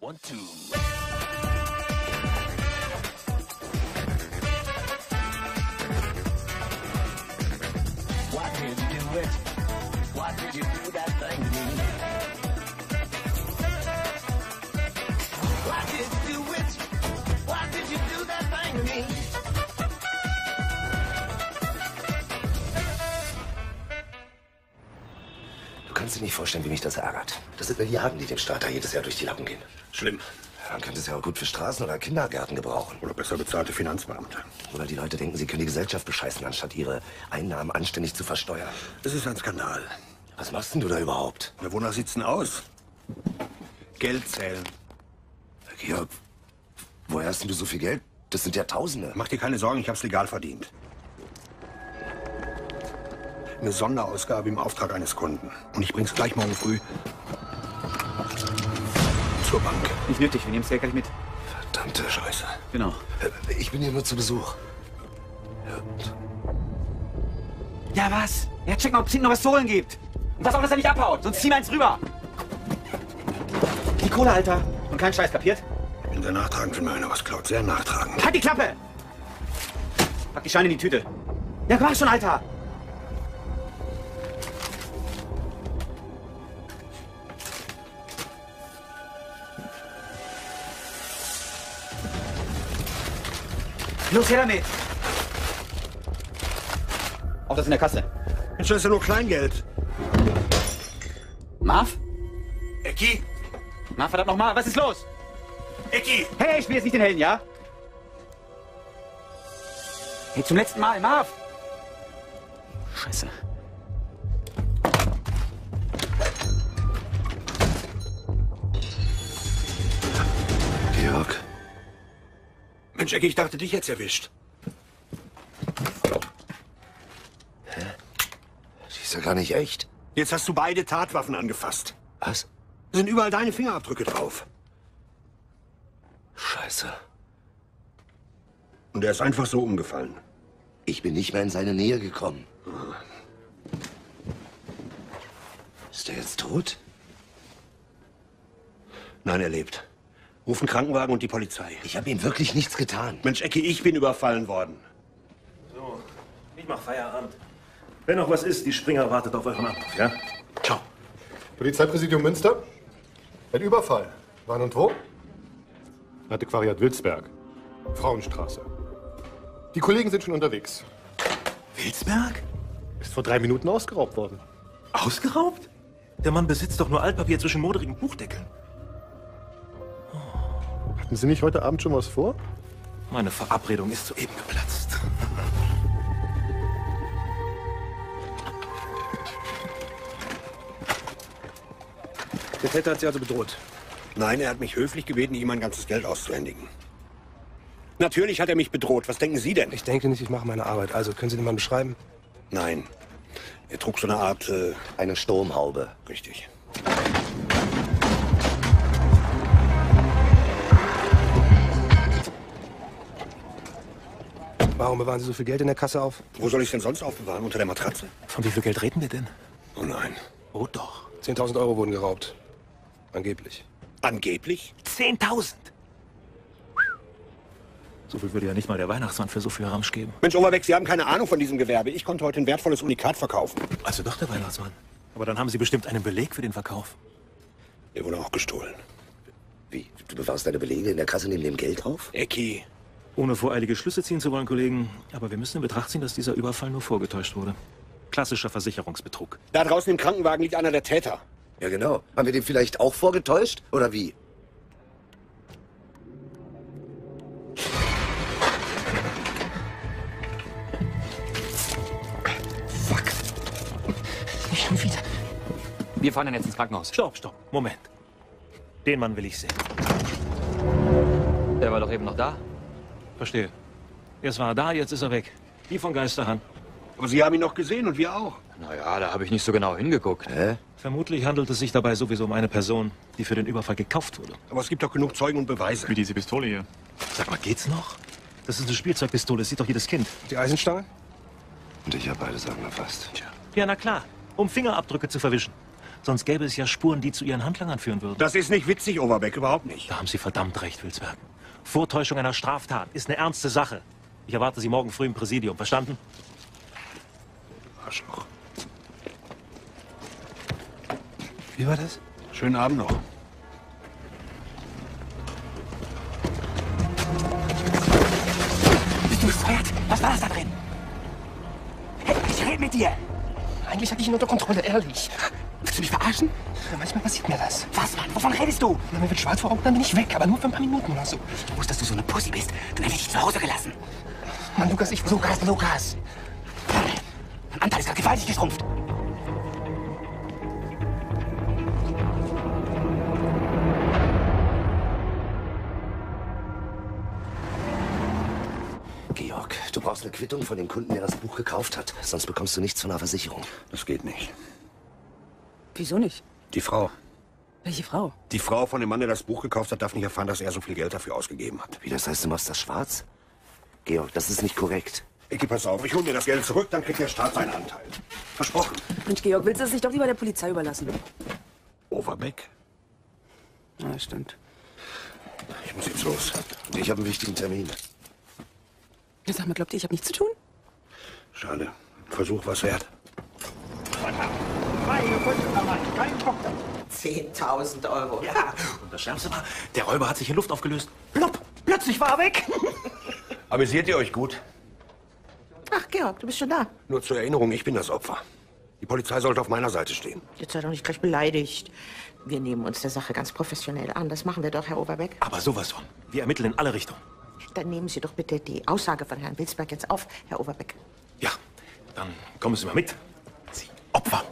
One, two. Das ärgert. Das sind Milliarden, die dem Staat da jedes Jahr durch die Lappen gehen. Schlimm. Man könnte es ja auch gut für Straßen oder Kindergärten gebrauchen. Oder besser bezahlte Finanzbeamte. Oder die Leute denken, sie können die Gesellschaft bescheißen, anstatt ihre Einnahmen anständig zu versteuern. Es ist ein Skandal. Was machst denn du da überhaupt? Na, wonach sieht's denn aus? Geld zählen. Georg, woher hast denn du so viel Geld? Das sind ja Tausende. Mach dir keine Sorgen, ich hab's legal verdient. Eine Sonderausgabe im Auftrag eines Kunden. Und ich bring's gleich morgen früh zur Bank. Nicht nötig, wir nehmen das Geld gleich mit. Verdammte Scheiße. Genau. Äh, Ich bin hier nur zu Besuch. Ja, was? Ja, check mal, ob es hinten noch was zu holen gibt. Und pass auf, dass er nicht abhaut, sonst zieh mal eins rüber. Die Kohle, Alter. Und kein Scheiß, kapiert? Ich bin sehr nachtragend, wenn mir einer was klaut. Sehr nachtragend. Halt die Klappe! Pack die Scheine in die Tüte. Ja, mach schon, Alter. Los, her damit! Auch das in der Kasse. Mensch, das ist ja nur Kleingeld. Marv? Ecki? Marv, verdammt nochmal, was ist los? Ecki! Hey, ich spiel jetzt nicht den Helden, ja? Hey, zum letzten Mal, Marv! Scheiße. Mensch, Ecki, ich dachte, dich jetzt erwischt. die ist ja gar nicht echt. Jetzt hast du beide Tatwaffen angefasst. Was? Da sind überall deine Fingerabdrücke drauf. Scheiße. Und er ist einfach so umgefallen. Ich bin nicht mehr in seine Nähe gekommen. Ist er jetzt tot? Nein, er lebt. Ruf einen Krankenwagen und die Polizei. Ich habe ihm wirklich nichts getan. Mensch, Ecki, ich bin überfallen worden. So, ich mach Feierabend. Wenn noch was ist, die Springer wartet auf euren Anruf, ja? Ciao. Polizeipräsidium Münster. Ein Überfall. Wann und wo? Antiquariat Wilsberg. Frauenstraße. Die Kollegen sind schon unterwegs. Wilsberg? Ist vor drei Minuten ausgeraubt worden. Ausgeraubt? Der Mann besitzt doch nur Altpapier zwischen modrigen Buchdeckeln. Hatten Sie nicht heute Abend schon was vor? Meine Verabredung ist soeben geplatzt. Der Täter hat Sie also bedroht? Nein, er hat mich höflich gebeten, ihm mein ganzes Geld auszuhändigen. Natürlich hat er mich bedroht. Was denken Sie denn? Ich denke nicht, ich mache meine Arbeit. Also, können Sie den Mann beschreiben? Nein. Er trug so eine Art... Äh, Eine Sturmhaube. richtig. Warum bewahren Sie so viel Geld in der Kasse auf? Wo soll ich denn sonst aufbewahren? Unter der Matratze? Von wie viel Geld reden wir denn? Oh nein. Oh doch. 10.000 Euro wurden geraubt. Angeblich. Angeblich? 10.000! So viel würde ja nicht mal der Weihnachtsmann für so viel Ramsch geben. Mensch, Overbeck, Sie haben keine Ahnung von diesem Gewerbe. Ich konnte heute ein wertvolles Unikat verkaufen. Also doch der Weihnachtsmann. Aber dann haben Sie bestimmt einen Beleg für den Verkauf. Der wurde auch gestohlen. Wie? Du bewahrst deine Belege in der Kasse neben dem Geld auf? Ecki. Ohne voreilige Schlüsse ziehen zu wollen, Kollegen. Aber wir müssen in Betracht ziehen, dass dieser Überfall nur vorgetäuscht wurde. Klassischer Versicherungsbetrug. Da draußen im Krankenwagen liegt einer der Täter. Ja, genau. Haben wir den vielleicht auch vorgetäuscht? Oder wie? Nicht schon wieder. Wir fahren dann jetzt ins Krankenhaus. Stopp, stopp. Moment. Den Mann will ich sehen. Der war doch eben noch da. Verstehe. Erst war er da, jetzt ist er weg. Wie von Geisterhand. Aber Sie haben ihn noch gesehen und wir auch. Naja, da habe ich nicht so genau hingeguckt. Hä? Vermutlich handelt es sich dabei sowieso um eine Person, die für den Überfall gekauft wurde. Aber es gibt doch genug Zeugen und Beweise. Wie diese Pistole hier. Sag mal, geht's noch? Das ist eine Spielzeugpistole, das sieht doch jedes Kind. Die Eisenstange? Und ich habe beide Sachen erfasst. Ja, na klar. um Fingerabdrücke zu verwischen. Sonst gäbe es ja Spuren, die zu Ihren Handlangern führen würden. Das ist nicht witzig, Overbeck, überhaupt nicht. Da haben Sie verdammt recht, Wilsberg. Vortäuschung einer Straftat ist eine ernste Sache. Ich erwarte Sie morgen früh im Präsidium. Verstanden? Arschloch. Wie war das? Schönen Abend noch. Bist du bescheuert? Was war das da drin? Hey, ich rede mit dir. Eigentlich hatte ich ihn unter Kontrolle, ehrlich. Willst du mich verarschen? Ja, manchmal passiert mir das. Was, Mann? Wovon redest du? Na, mir wird schwarz vor Augen, dann bin ich weg, aber nur für ein paar Minuten oder so. Ich wusste, dass du so eine Pussy bist. Dann hätte ich dich zu Hause gelassen. Mann, Lukas, ich... Lukas, Lukas. Mein Anteil ist gerade gewaltig geschrumpft. Georg, du brauchst eine Quittung von dem Kunden, der das Buch gekauft hat. Sonst bekommst du nichts von der Versicherung. Das geht nicht. Wieso nicht? Die Frau. Welche Frau? Die Frau von dem Mann, der das Buch gekauft hat, darf nicht erfahren, dass er so viel Geld dafür ausgegeben hat. Wie, das heißt, du machst das schwarz? Georg, das ist nicht korrekt. Ecki, pass auf, ich hole mir das Geld zurück, dann kriegt der Staat seinen Anteil. Versprochen. Mensch, Georg, willst du es nicht doch lieber der Polizei überlassen? Overbeck? Ja, stimmt. Ich muss jetzt los. Ich habe einen wichtigen Termin. Ja, sag mal, glaubt ihr, ich habe nichts zu tun? Schade. Versuch was wert. 10.000 Euro. Ja. Und das Schärfste war, der Räuber hat sich in Luft aufgelöst. Plopp! Plötzlich war er weg. Amüsiert ihr euch gut? Ach, Georg, du bist schon da. Nur zur Erinnerung, ich bin das Opfer. Die Polizei sollte auf meiner Seite stehen. Jetzt sei doch nicht gleich beleidigt. Wir nehmen uns der Sache ganz professionell an. Das machen wir doch, Herr Oberbeck. Aber sowas von. Wir ermitteln in alle Richtungen. Dann nehmen Sie doch bitte die Aussage von Herrn Wilsberg jetzt auf, Herr Oberbeck. Ja, dann kommen Sie mal mit. Sie Opfer.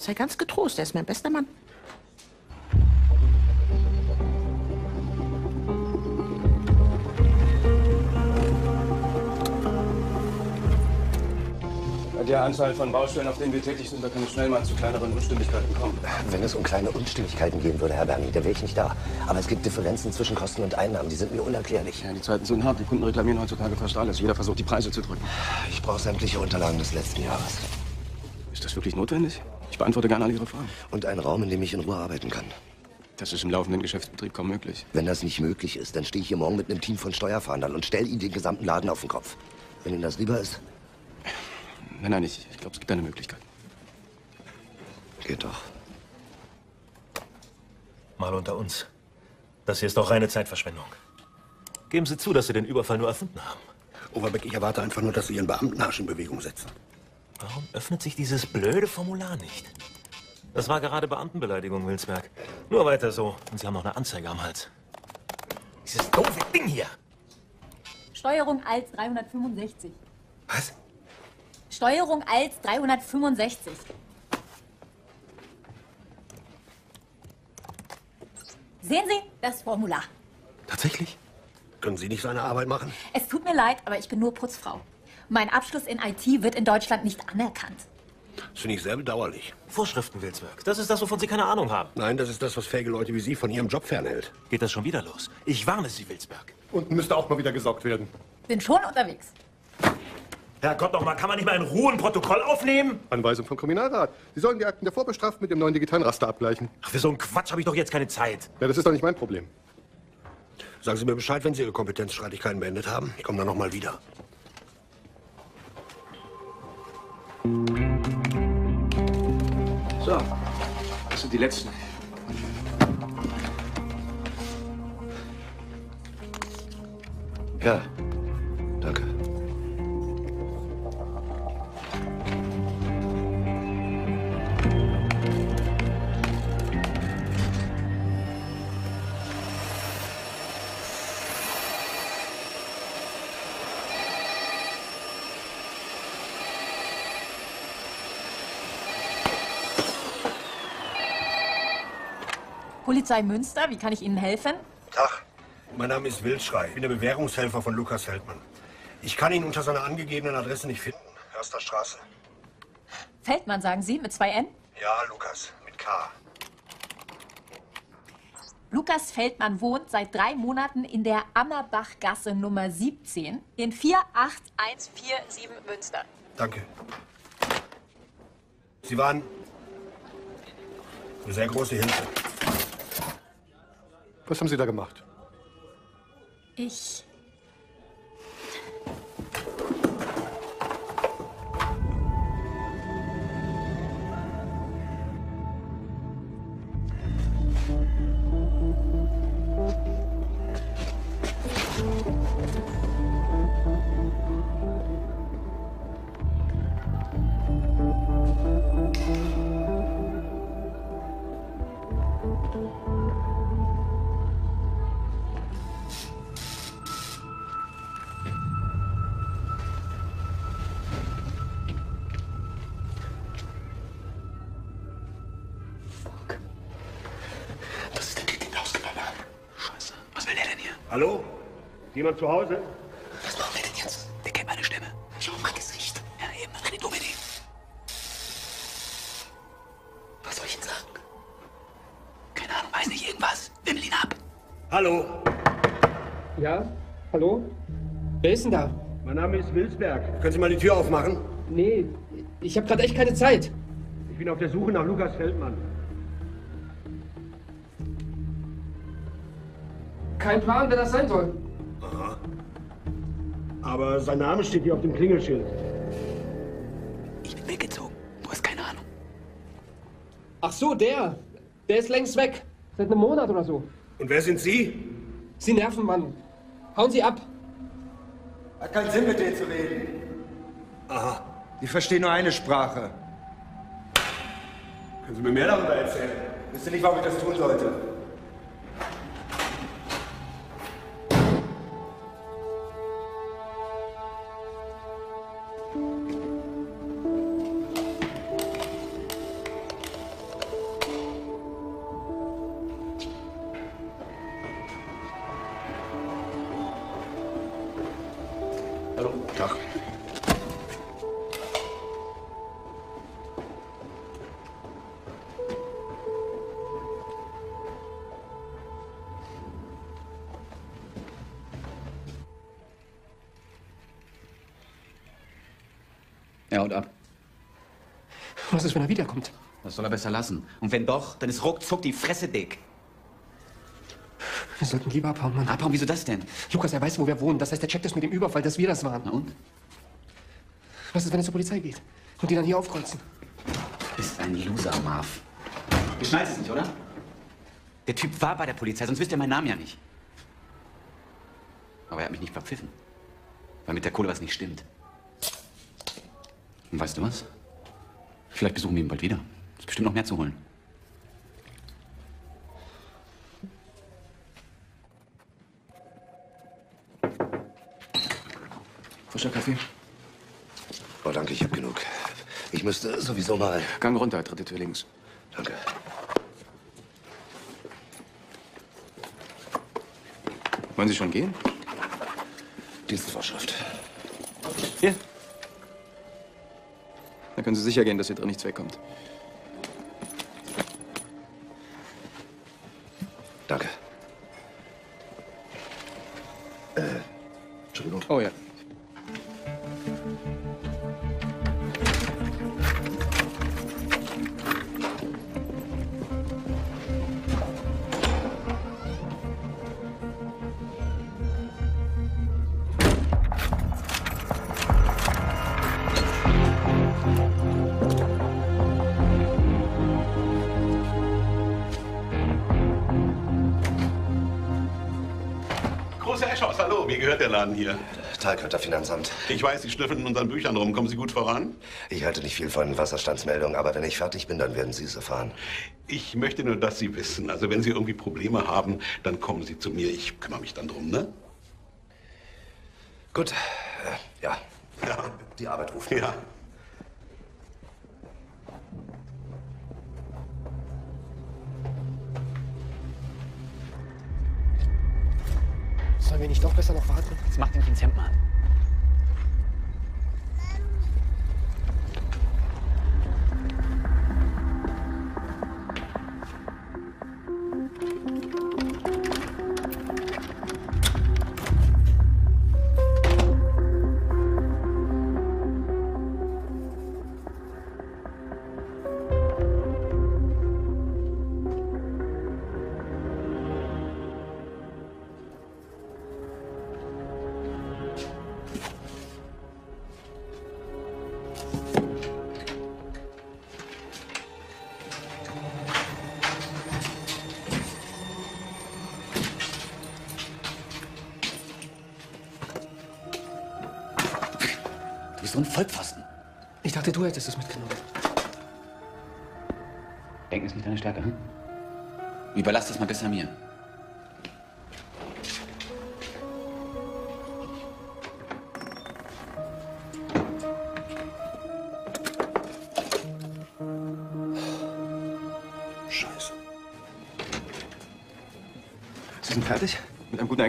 Sei ganz getrost, er ist mein bester Mann. Bei der Anzahl von Baustellen, auf denen wir tätig sind, da kann es schnell mal zu kleineren Unstimmigkeiten kommen. Wenn es um kleine Unstimmigkeiten gehen würde, Herr Berni, dann wäre ich nicht da. Aber es gibt Differenzen zwischen Kosten und Einnahmen, die sind mir unerklärlich. Ja, die Zeiten sind hart. Die Kunden reklamieren heutzutage fast alles. Jeder versucht, die Preise zu drücken. Ich brauche sämtliche Unterlagen des letzten Jahres. Ist das wirklich notwendig? Ich beantworte gerne alle Ihre Fragen. Und einen Raum, in dem ich in Ruhe arbeiten kann. Das ist im laufenden Geschäftsbetrieb kaum möglich. Wenn das nicht möglich ist, dann stehe ich hier morgen mit einem Team von Steuerfahndern und stelle Ihnen den gesamten Laden auf den Kopf. Wenn Ihnen das lieber ist, Nein, nein, ich, ich glaube, es gibt eine Möglichkeit. geht doch. Mal unter uns. Das hier ist doch reine Zeitverschwendung. Geben Sie zu, dass Sie den Überfall nur erfunden haben. Overbeck, ich erwarte einfach nur, dass Sie Ihren Beamtenarsch in Bewegung setzen. Warum öffnet sich dieses blöde Formular nicht? Das war gerade Beamtenbeleidigung, Wilsberg. Nur weiter so. Und Sie haben noch eine Anzeige am Hals. Dieses doofe Ding hier. Steuerung als 365. Was? Steuerung als 365. Sehen Sie das Formular. Tatsächlich? Können Sie nicht seine Arbeit machen? Es tut mir leid, aber ich bin nur Putzfrau. Mein Abschluss in IT wird in Deutschland nicht anerkannt. Das finde ich sehr bedauerlich. Vorschriften, Wilsberg. Das ist das, wovon Sie keine Ahnung haben. Nein, das ist das, was fähige Leute wie Sie von ihrem Job fernhält. Geht das schon wieder los? Ich warne Sie, Wilsberg. Unten müsste auch mal wieder gesaugt werden. Bin schon unterwegs. Herrgott noch mal, kann man nicht mal in Ruhe ein Protokoll aufnehmen? Anweisung vom Kriminalrat. Sie sollen die Akten der Vorbestraften mit dem neuen digitalen Raster abgleichen. Ach, für so einen Quatsch habe ich doch jetzt keine Zeit. Ja, das ist doch nicht mein Problem. Sagen Sie mir Bescheid, wenn Sie Ihre Kompetenzstreitigkeiten beendet haben. Ich komme dann noch mal wieder. So, das sind die letzten. Ja, danke. Polizei Münster, wie kann ich Ihnen helfen? Tag, mein Name ist Wildschrei. Ich bin der Bewährungshelfer von Lukas Feldmann. Ich kann ihn unter seiner angegebenen Adresse nicht finden. Erster Straße. Feldmann, sagen Sie, mit zwei N? Ja, Lukas, mit K. Lukas Feldmann wohnt seit drei Monaten in der Ammerbachgasse Nummer 17 in 48147 Münster. Danke. Sie waren eine sehr große Hilfe. Was haben Sie da gemacht? Ich. Jemand zu Hause? Was machen wir denn jetzt? Der kennt meine Stimme. Schau mein Gesicht. Ja, eben. Dann redet du mit ihm. Was soll ich ihm sagen? Keine Ahnung, weiß nicht. Irgendwas. Wimmel ihn ab. Hallo? Ja? Hallo? Wer ist denn da? Mein Name ist Wilsberg. Können Sie mal die Tür aufmachen? Nee, ich habe gerade echt keine Zeit. Ich bin auf der Suche nach Lukas Feldmann. Kein Plan, wer das sein soll. Aha. Aber sein Name steht hier auf dem Klingelschild. Ich bin weggezogen. Du hast keine Ahnung. Ach so, der. Der ist längst weg. Seit einem Monat oder so. Und wer sind Sie? Sie nerven, Mann. Hauen Sie ab. Hat keinen Sinn, mit denen zu reden. Aha. Die verstehen nur eine Sprache. Können Sie mir mehr darüber erzählen? Wisst nicht, warum ich das tun sollte? Besser lassen. Und wenn doch, dann ist ruckzuck die Fresse dick. Wir sollten lieber abhauen, Mann. Abhauen, wieso das denn? Lukas, er weiß, wo wir wohnen. Das heißt, er checkt es mit dem Überfall, dass wir das waren. Na und? Was ist, wenn es zur Polizei geht? Und die dann hier aufkreuzen? Bist ein Loser, Marv. Du schnallst es nicht, oder? Der Typ war bei der Polizei, sonst wisst ihr meinen Namen ja nicht. Aber er hat mich nicht verpfiffen. Weil mit der Kohle was nicht stimmt. Und weißt du was? Vielleicht besuchen wir ihn bald wieder. Bestimmt noch mehr zu holen. Frischer Kaffee? Oh, danke, ich hab genug. Ich müsste sowieso mal. Gang runter, dritte Tür links. Danke. Wollen Sie schon gehen? Dienstvorschrift. Hier. Dann können Sie sicher gehen, dass hier drin nichts wegkommt. Gehört der Laden hier? Talkötter Finanzamt. Ich weiß, Sie schnüffeln in unseren Büchern rum. Kommen Sie gut voran? Ich halte nicht viel von Wasserstandsmeldungen, aber wenn ich fertig bin, dann werden Sie es erfahren. Ich möchte nur, dass Sie wissen, also wenn Sie irgendwie Probleme haben, dann kommen Sie zu mir. Ich kümmere mich dann drum, ne? Gut, äh, ja. Ja. Die Arbeit ruft. Ja. Sollen wir nicht doch besser noch warten? Jetzt mach den Hemd mal.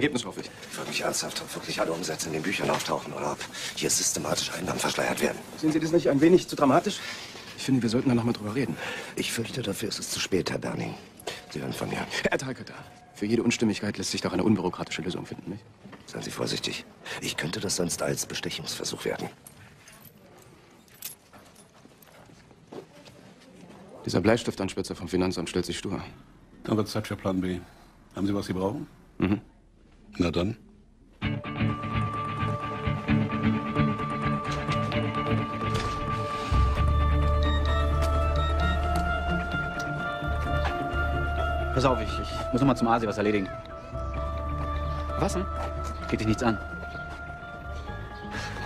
Ergebnis, hoffe ich. Wirklich ernsthaft, ob wirklich alle Umsätze in den Büchern auftauchen oder ob hier systematisch Einnahmen verschleiert werden. Sehen Sie das nicht ein wenig zu dramatisch? Ich finde, wir sollten da noch mal drüber reden. Ich fürchte, dafür ist es zu spät, Herr Berning. Sie hören von mir. Herr Talketer, für jede Unstimmigkeit lässt sich doch eine unbürokratische Lösung finden, nicht? Seien Sie vorsichtig. Ich könnte das sonst als Bestechungsversuch werten. Dieser Bleistiftanspitzer vom Finanzamt stellt sich stur. Dann wird Zeit für Plan B. Haben Sie, was Sie brauchen? Mhm. Na dann. Pass auf, ich, ich muss noch mal zum Asi was erledigen. Was denn? Geht dich nichts an.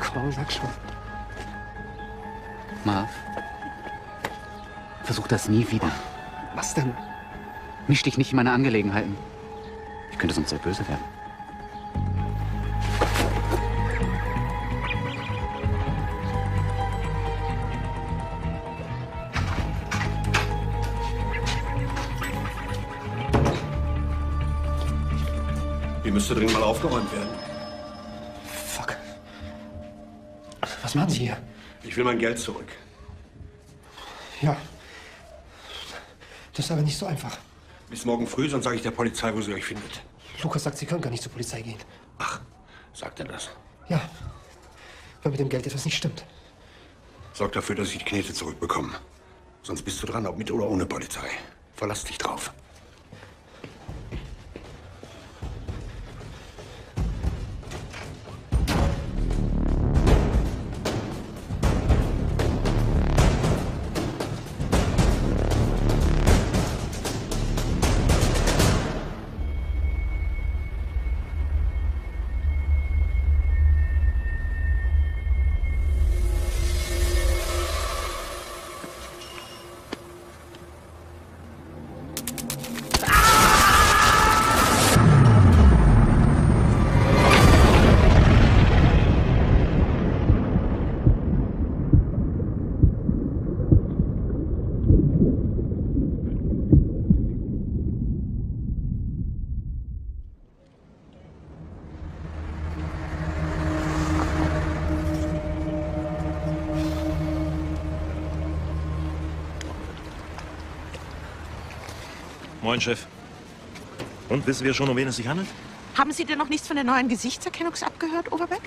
Komm, sag schon. Marv, versuch das nie wieder. Was denn? Misch dich nicht in meine Angelegenheiten. Ich könnte sonst sehr böse werden. Müsste dringend mal aufgeräumt werden. Fuck. Was machen Sie hier? Ich will mein Geld zurück. Ja. Das ist aber nicht so einfach. Bis morgen früh, sonst sage ich der Polizei, wo sie euch findet. Lukas sagt, Sie können gar nicht zur Polizei gehen. Sagt er das? Ja. Weil mit dem Geld etwas nicht stimmt. Sorg dafür, dass ich die Knete zurückbekomme. Sonst bist du dran, ob mit oder ohne Polizei. Verlass dich drauf. Moin, Chef. Und wissen wir schon, um wen es sich handelt? Haben Sie denn noch nichts von der neuen Gesichtserkennungs abgehört, Oberbeck?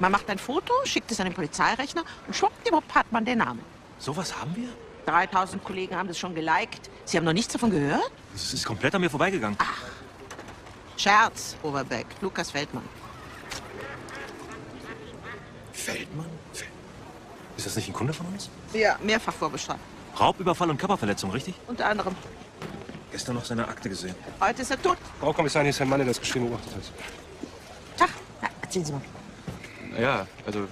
Man macht ein Foto, schickt es an den Polizeirechner und schwuppdiwupp hat man den Namen. Sowas haben wir? 3000 Kollegen haben das schon geliked. Sie haben noch nichts davon gehört? Das ist komplett an mir vorbeigegangen. Scherz, Oberbeck. Lukas Feldmann. Feldmann? Ist das nicht ein Kunde von uns? Ja, mehrfach vorbestraft. Raubüberfall und Körperverletzung, richtig? Unter anderem. Gestern noch seine Akte gesehen. Heute ist er tot. Frau Kommissar, hier ist ein Mann, der das Geschehen beobachtet hat. Tag. Ja, erzählen Sie mal. Ja, also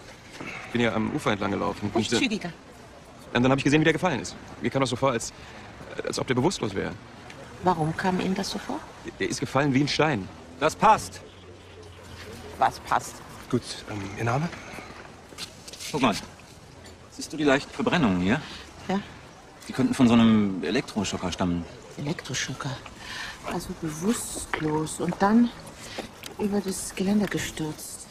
ich bin ja am Ufer entlang gelaufen. Ruhig Und, äh, zügiger. Und dann habe ich gesehen, wie der gefallen ist. Mir kam das so vor, als, als ob der bewusstlos wäre. Warum kam Ihnen das so vor? Der ist gefallen wie ein Stein. Das passt. Was passt? Gut, ähm, Ihr Name? Guck mal. Siehst du die leichten Verbrennungen hier? Ja. Die könnten von so einem Elektroschocker stammen. Elektroschocker. Also bewusstlos und dann über das Geländer gestürzt.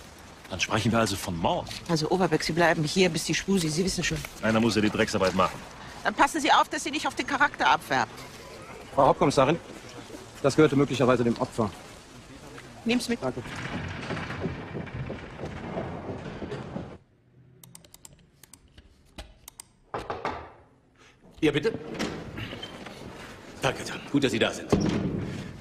Dann sprechen wir also von Mord. Also Oberbeck, Sie bleiben hier, bis die Spusi, Sie wissen schon. Einer muss ja die Drecksarbeit machen. Dann passen Sie auf, dass Sie nicht auf den Charakter abfärbt. Frau Hauptkommissarin, das gehörte möglicherweise dem Opfer. Nehm's mit. Danke. Ja, bitte? Danke, Tom. Gut, dass Sie da sind.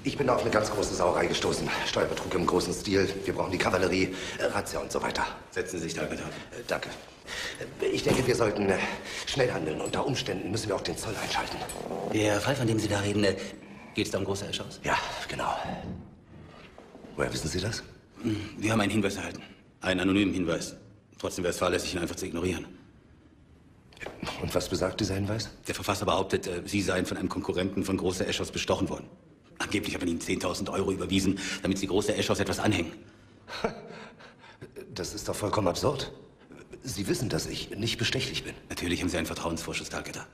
Ich bin auf eine ganz große Sauerei gestoßen. Steuerbetrug im großen Stil. Wir brauchen die Kavallerie, äh, Razzia und so weiter. Setzen Sie sich da, bitte. Äh, Danke. Äh, Ich denke, wir sollten schnell handeln. Unter Umständen müssen wir auch den Zoll einschalten. Der Fall, von dem Sie da reden, geht es da um große Eschers? Ja, genau. Woher wissen Sie das? Wir haben einen Hinweis erhalten. Einen anonymen Hinweis. Trotzdem wäre es fahrlässig, ihn einfach zu ignorieren. Und was besagt dieser Hinweis? Der Verfasser behauptet, äh, Sie seien von einem Konkurrenten von Großer Eschers bestochen worden. Angeblich hat man Ihnen 10.000 Euro überwiesen, damit Sie Großer Eschers etwas anhängen. Das ist doch vollkommen absurd. Sie wissen, dass ich nicht bestechlich bin. Natürlich haben Sie einen Vertrauensvorschuss, Talketter.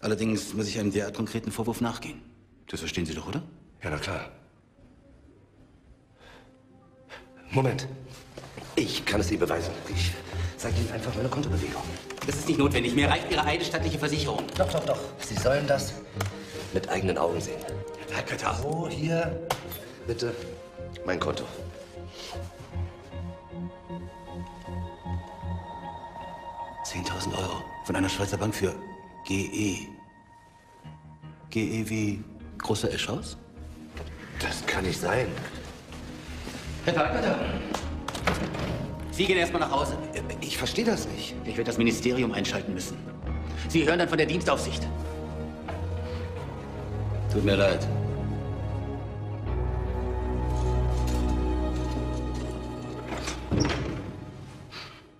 Allerdings muss ich einem derart konkreten Vorwurf nachgehen. Das verstehen Sie doch, oder? Ja, na klar. Moment. Ich kann es Ihnen beweisen. Ich sage Ihnen einfach meine Kontobewegung. Das ist nicht notwendig. Mir reicht Ihre eidesstattliche Versicherung. Doch, doch, doch. Sie sollen das mit eigenen Augen sehen. Herr Kötter. So, hier, bitte, mein Konto. Zehntausend Euro von einer Schweizer Bank für GE. GE wie Großer Eschhaus? Das kann nicht sein. Herr Talkötter. Sie gehen erstmal nach Hause. Ich verstehe das nicht. Ich werde das Ministerium einschalten müssen. Sie hören dann von der Dienstaufsicht. Tut mir leid.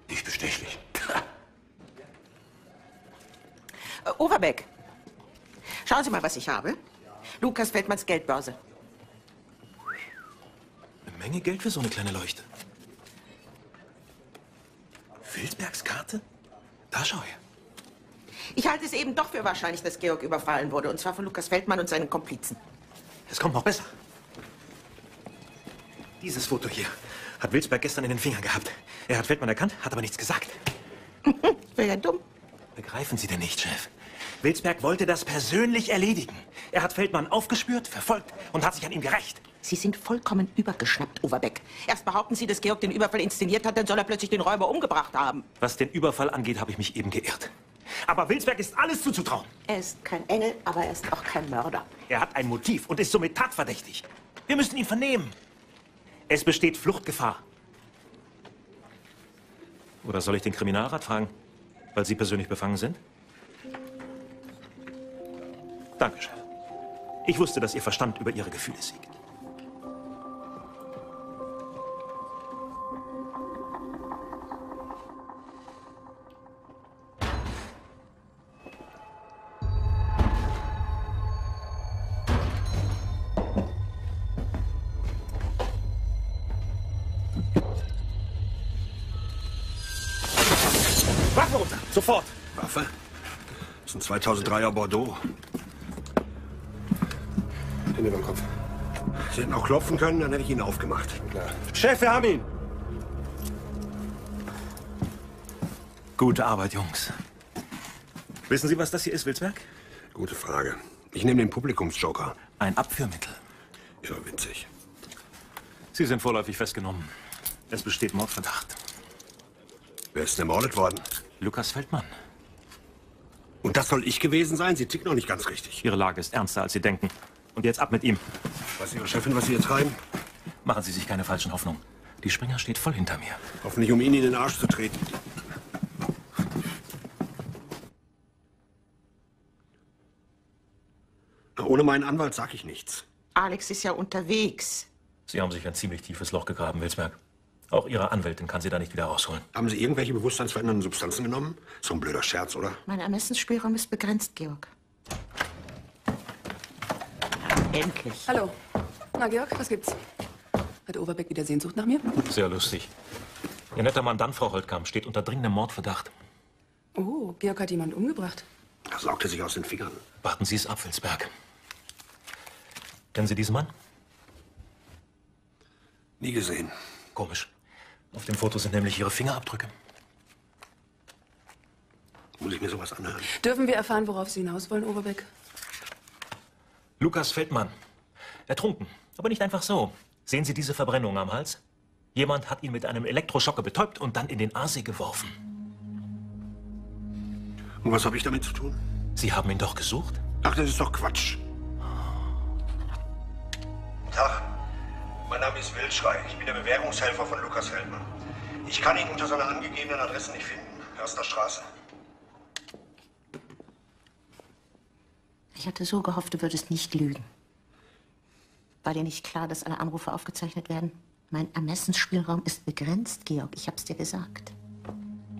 Nicht bestechlich. Äh, Overbeck. Schauen Sie mal, was ich habe. Lukas Feldmanns Geldbörse. Eine Menge Geld für so eine kleine Leuchte. Wildbergs Karte? Da schau her. Ich halte es eben doch für wahrscheinlich, dass Georg überfallen wurde. Und zwar von Lukas Feldmann und seinen Komplizen. Es kommt noch besser. Dieses Foto hier hat Wilsberg gestern in den Fingern gehabt. Er hat Feldmann erkannt, hat aber nichts gesagt. Wäre ja dumm. Begreifen Sie denn nicht, Chef? Wilsberg wollte das persönlich erledigen. Er hat Feldmann aufgespürt, verfolgt und hat sich an ihm gerächt. Sie sind vollkommen übergeschnappt, Overbeck. Erst behaupten Sie, dass Georg den Überfall inszeniert hat, dann soll er plötzlich den Räuber umgebracht haben. Was den Überfall angeht, habe ich mich eben geirrt. Aber Wilsberg ist alles zuzutrauen. Er ist kein Engel, aber er ist auch kein Mörder. Er hat ein Motiv und ist somit tatverdächtig. Wir müssen ihn vernehmen. Es besteht Fluchtgefahr. Oder soll ich den Kriminalrat fragen, weil Sie persönlich befangen sind? Danke, Chef. Ich wusste, dass Ihr Verstand über Ihre Gefühle siegt. Sofort! Waffe? Das ist ein 2003er Bordeaux. Hände beim Kopf. Sie hätten auch klopfen können, dann hätte ich ihn aufgemacht. Klar. Chef, wir haben ihn! Gute Arbeit, Jungs. Wissen Sie, was das hier ist, Wilsberg? Gute Frage. Ich nehme den Publikumsjoker. Ein Abführmittel. Irrwitzig. Sie sind vorläufig festgenommen. Es besteht Mordverdacht. Wer ist denn ermordet worden? Lukas Feldmann. Und das soll ich gewesen sein? Sie tickt noch nicht ganz richtig. Ihre Lage ist ernster, als Sie denken. Und jetzt ab mit ihm. Weiß Ihre Chefin, was Sie hier treiben? Machen Sie sich keine falschen Hoffnungen. Die Springer steht voll hinter mir. Hoffentlich, um Ihnen in den Arsch zu treten. Ohne meinen Anwalt sag ich nichts. Alex ist ja unterwegs. Sie haben sich ein ziemlich tiefes Loch gegraben, Wilsberg. Auch Ihre Anwältin kann Sie da nicht wieder rausholen. Haben Sie irgendwelche bewusstseinsverändernden Substanzen genommen? So ein blöder Scherz, oder? Mein Ermessensspielraum ist begrenzt, Georg. Endlich. Hallo. Na, Georg, was gibt's? Hat Overbeck wieder Sehnsucht nach mir? Sehr lustig. Ihr netter Mandant, Frau Holtkamp, steht unter dringendem Mordverdacht. Oh, Georg hat jemand umgebracht. Er saugte sich aus den Fingern. Warten Sie es ab, Wilsberg. Kennen Sie diesen Mann? Nie gesehen. Komisch. Auf dem Foto sind nämlich Ihre Fingerabdrücke. Muss ich mir sowas anhören? Dürfen wir erfahren, worauf Sie hinaus wollen, Overbeck? Lukas Feldmann. Ertrunken. Aber nicht einfach so. Sehen Sie diese Verbrennung am Hals? Jemand hat ihn mit einem Elektroschocker betäubt und dann in den Aasee geworfen. Und was habe ich damit zu tun? Sie haben ihn doch gesucht? Ach, das ist doch Quatsch. Tag. Mein Name ist Wildschrei. Ich bin der Bewährungshelfer von Lukas Feldmann. Ich kann ihn unter seiner angegebenen Adresse nicht finden. Erster Straße. Ich hatte so gehofft, du würdest nicht lügen. War dir nicht klar, dass alle Anrufe aufgezeichnet werden? Mein Ermessensspielraum ist begrenzt, Georg. Ich hab's dir gesagt.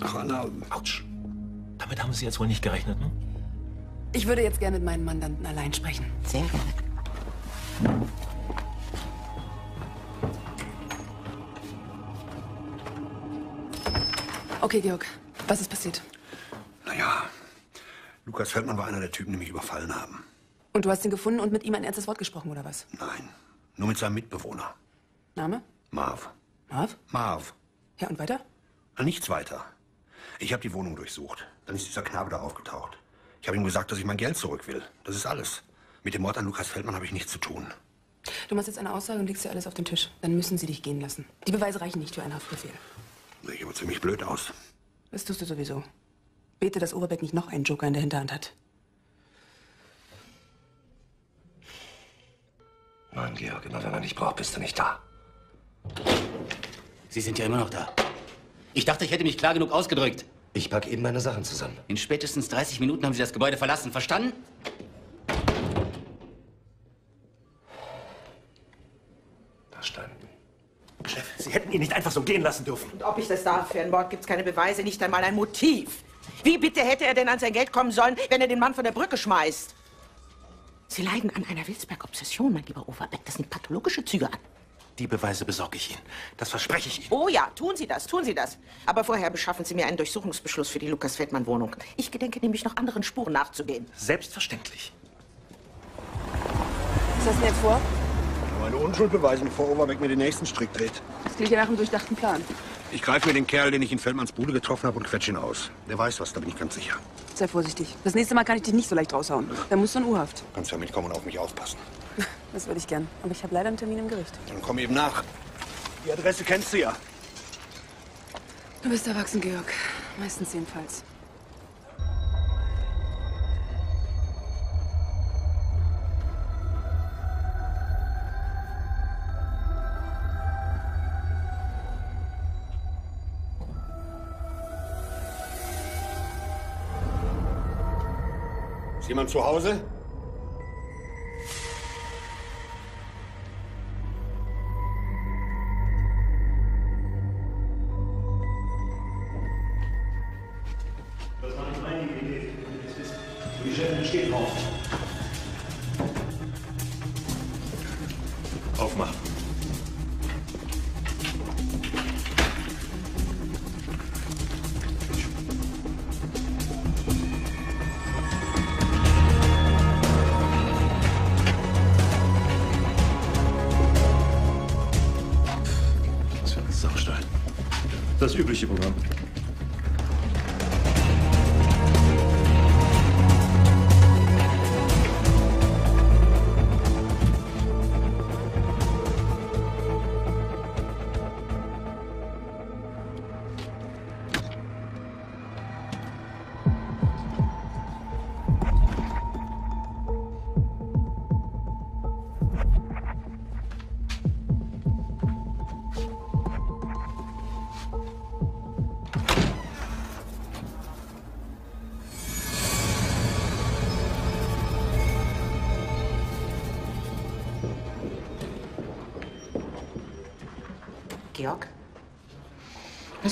Ach, Anna. Autsch. Damit haben Sie jetzt wohl nicht gerechnet, ne? Ich würde jetzt gerne mit meinem Mandanten allein sprechen. Sehr gerne. Okay, Georg, was ist passiert? Naja, Lukas Feldmann war einer der Typen, die mich überfallen haben. Und du hast ihn gefunden und mit ihm ein ernstes Wort gesprochen, oder was? Nein, nur mit seinem Mitbewohner. Name? Marv. Marv? Marv. Ja, und weiter? Na, nichts weiter. Ich habe die Wohnung durchsucht. Dann ist dieser Knabe da aufgetaucht. Ich habe ihm gesagt, dass ich mein Geld zurück will. Das ist alles. Mit dem Mord an Lukas Feldmann habe ich nichts zu tun. Du machst jetzt eine Aussage und legst dir alles auf den Tisch. Dann müssen sie dich gehen lassen. Die Beweise reichen nicht für einen Haftbefehl. Sehe ich aber ziemlich blöd aus. Das tust du sowieso. Bete, dass Oberbeck nicht noch einen Joker in der Hinterhand hat. Mann, Georg, immer wenn man dich braucht, bist du nicht da. Sie sind ja immer noch da. Ich dachte, ich hätte mich klar genug ausgedrückt. Ich pack eben meine Sachen zusammen. In spätestens 30 Minuten haben Sie das Gebäude verlassen. Verstanden. Sie hätten ihn nicht einfach so gehen lassen dürfen. Und ob ich das darf? Für einen Mord gibt's keine Beweise, nicht einmal ein Motiv. Wie bitte hätte er denn an sein Geld kommen sollen, wenn er den Mann von der Brücke schmeißt? Sie leiden an einer Wilsberg-Obsession, mein lieber Overbeck. Das sind pathologische Züge an. Die Beweise besorge ich Ihnen. Das verspreche ich Ihnen. Oh ja, tun Sie das, tun Sie das. Aber vorher beschaffen Sie mir einen Durchsuchungsbeschluss für die Lukas-Feldmann-Wohnung. Ich gedenke nämlich noch anderen Spuren nachzugehen. Selbstverständlich. Was hast du denn jetzt vor? Meine Unschuld beweisen, bevor Overbeck mir den nächsten Strick dreht. Das klingt ja nach einem durchdachten Plan. Ich greife mir den Kerl, den ich in Feldmanns Bude getroffen habe, und quetsche ihn aus. Der weiß was, da bin ich ganz sicher. Sei vorsichtig. Das nächste Mal kann ich dich nicht so leicht raushauen. Dann musst du in U-Haft. Du kannst ja mitkommen und auf mich aufpassen. Das würde ich gern. Aber ich habe leider einen Termin im Gericht. Dann komm eben nach. Die Adresse kennst du ja. Du bist erwachsen, Georg. Meistens jedenfalls. Ist jemand zu Hause? Das übliche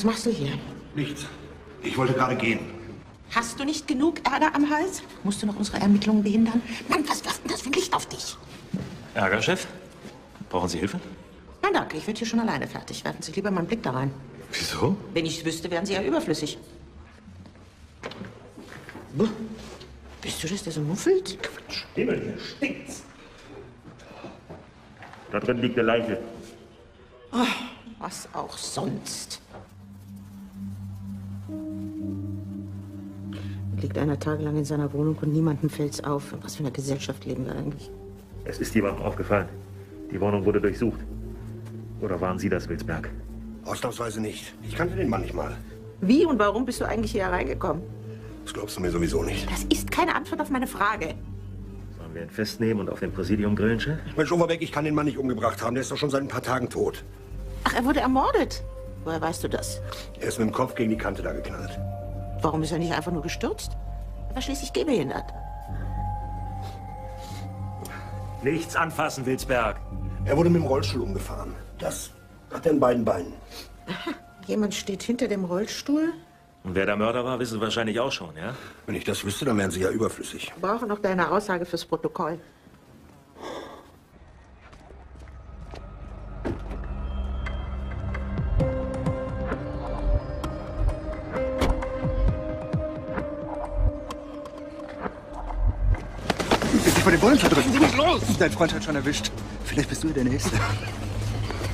Was machst du hier? Nichts. Ich wollte gerade gehen. Hast du nicht genug Ärger am Hals? Musst du noch unsere Ermittlungen behindern? Mann, was wirft denn das für ein Licht auf dich? Ärger, Chef? Brauchen Sie Hilfe? Nein, danke, ich werde hier schon alleine fertig. Werfen Sie lieber mal einen Blick da rein. Wieso? Wenn ich es wüsste, wären Sie ja überflüssig. Buh. Bist du das, der so muffelt? Himmel, hier stinkt's. Da drin liegt eine Leiche. Oh, was auch sonst. Liegt einer tagelang in seiner Wohnung und niemandem fällt's auf. Was für einer Gesellschaft leben wir eigentlich? Es ist jemandem aufgefallen. Die Wohnung wurde durchsucht. Oder waren Sie das, Wilsberg? Ausnahmsweise nicht. Ich kannte den Mann nicht mal. Wie und warum bist du eigentlich hier reingekommen? Das glaubst du mir sowieso nicht. Das ist keine Antwort auf meine Frage. Sollen wir ihn festnehmen und auf dem Präsidium grillen, Chef? Mensch, Overbeck, ich kann den Mann nicht umgebracht haben. Der ist doch schon seit ein paar Tagen tot. Ach, er wurde ermordet. Woher weißt du das? Er ist mit dem Kopf gegen die Kante da geknallt. Warum ist er nicht einfach nur gestürzt? Er war schließlich gehbehindert. Nichts anfassen, Wilsberg. Er wurde mit dem Rollstuhl umgefahren. Das hat er in beiden Beinen. Jemand steht hinter dem Rollstuhl, Und wer der Mörder war, wissen Sie wahrscheinlich auch schon, ja? Wenn ich das wüsste, dann wären Sie ja überflüssig. Wir brauchen noch deine Aussage fürs Protokoll. Den Bullen verdrücken. Los! Dein Freund hat schon erwischt. Vielleicht bist du der Nächste.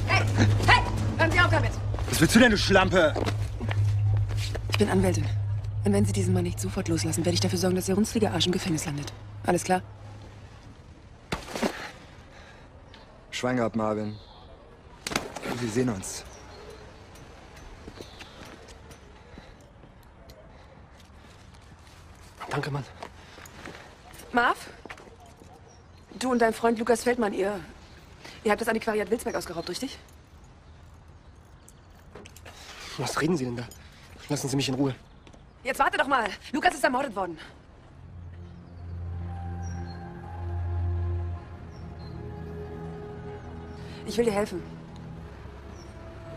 Hey, hey, hören Sie auf damit! Was willst du denn, du Schlampe? Ich bin Anwältin. Und wenn Sie diesen Mann nicht sofort loslassen, werde ich dafür sorgen, dass Ihr runzliger Arsch im Gefängnis landet. Alles klar? Schwein gehabt, Marvin. Wir sehen uns. Danke, Mann. Marv? Du und dein Freund Lukas Feldmann, ihr. Ihr habt das Antiquariat Wilsberg ausgeraubt, richtig? Was reden Sie denn da? Lassen Sie mich in Ruhe. Jetzt warte doch mal. Lukas ist ermordet worden. Ich will dir helfen.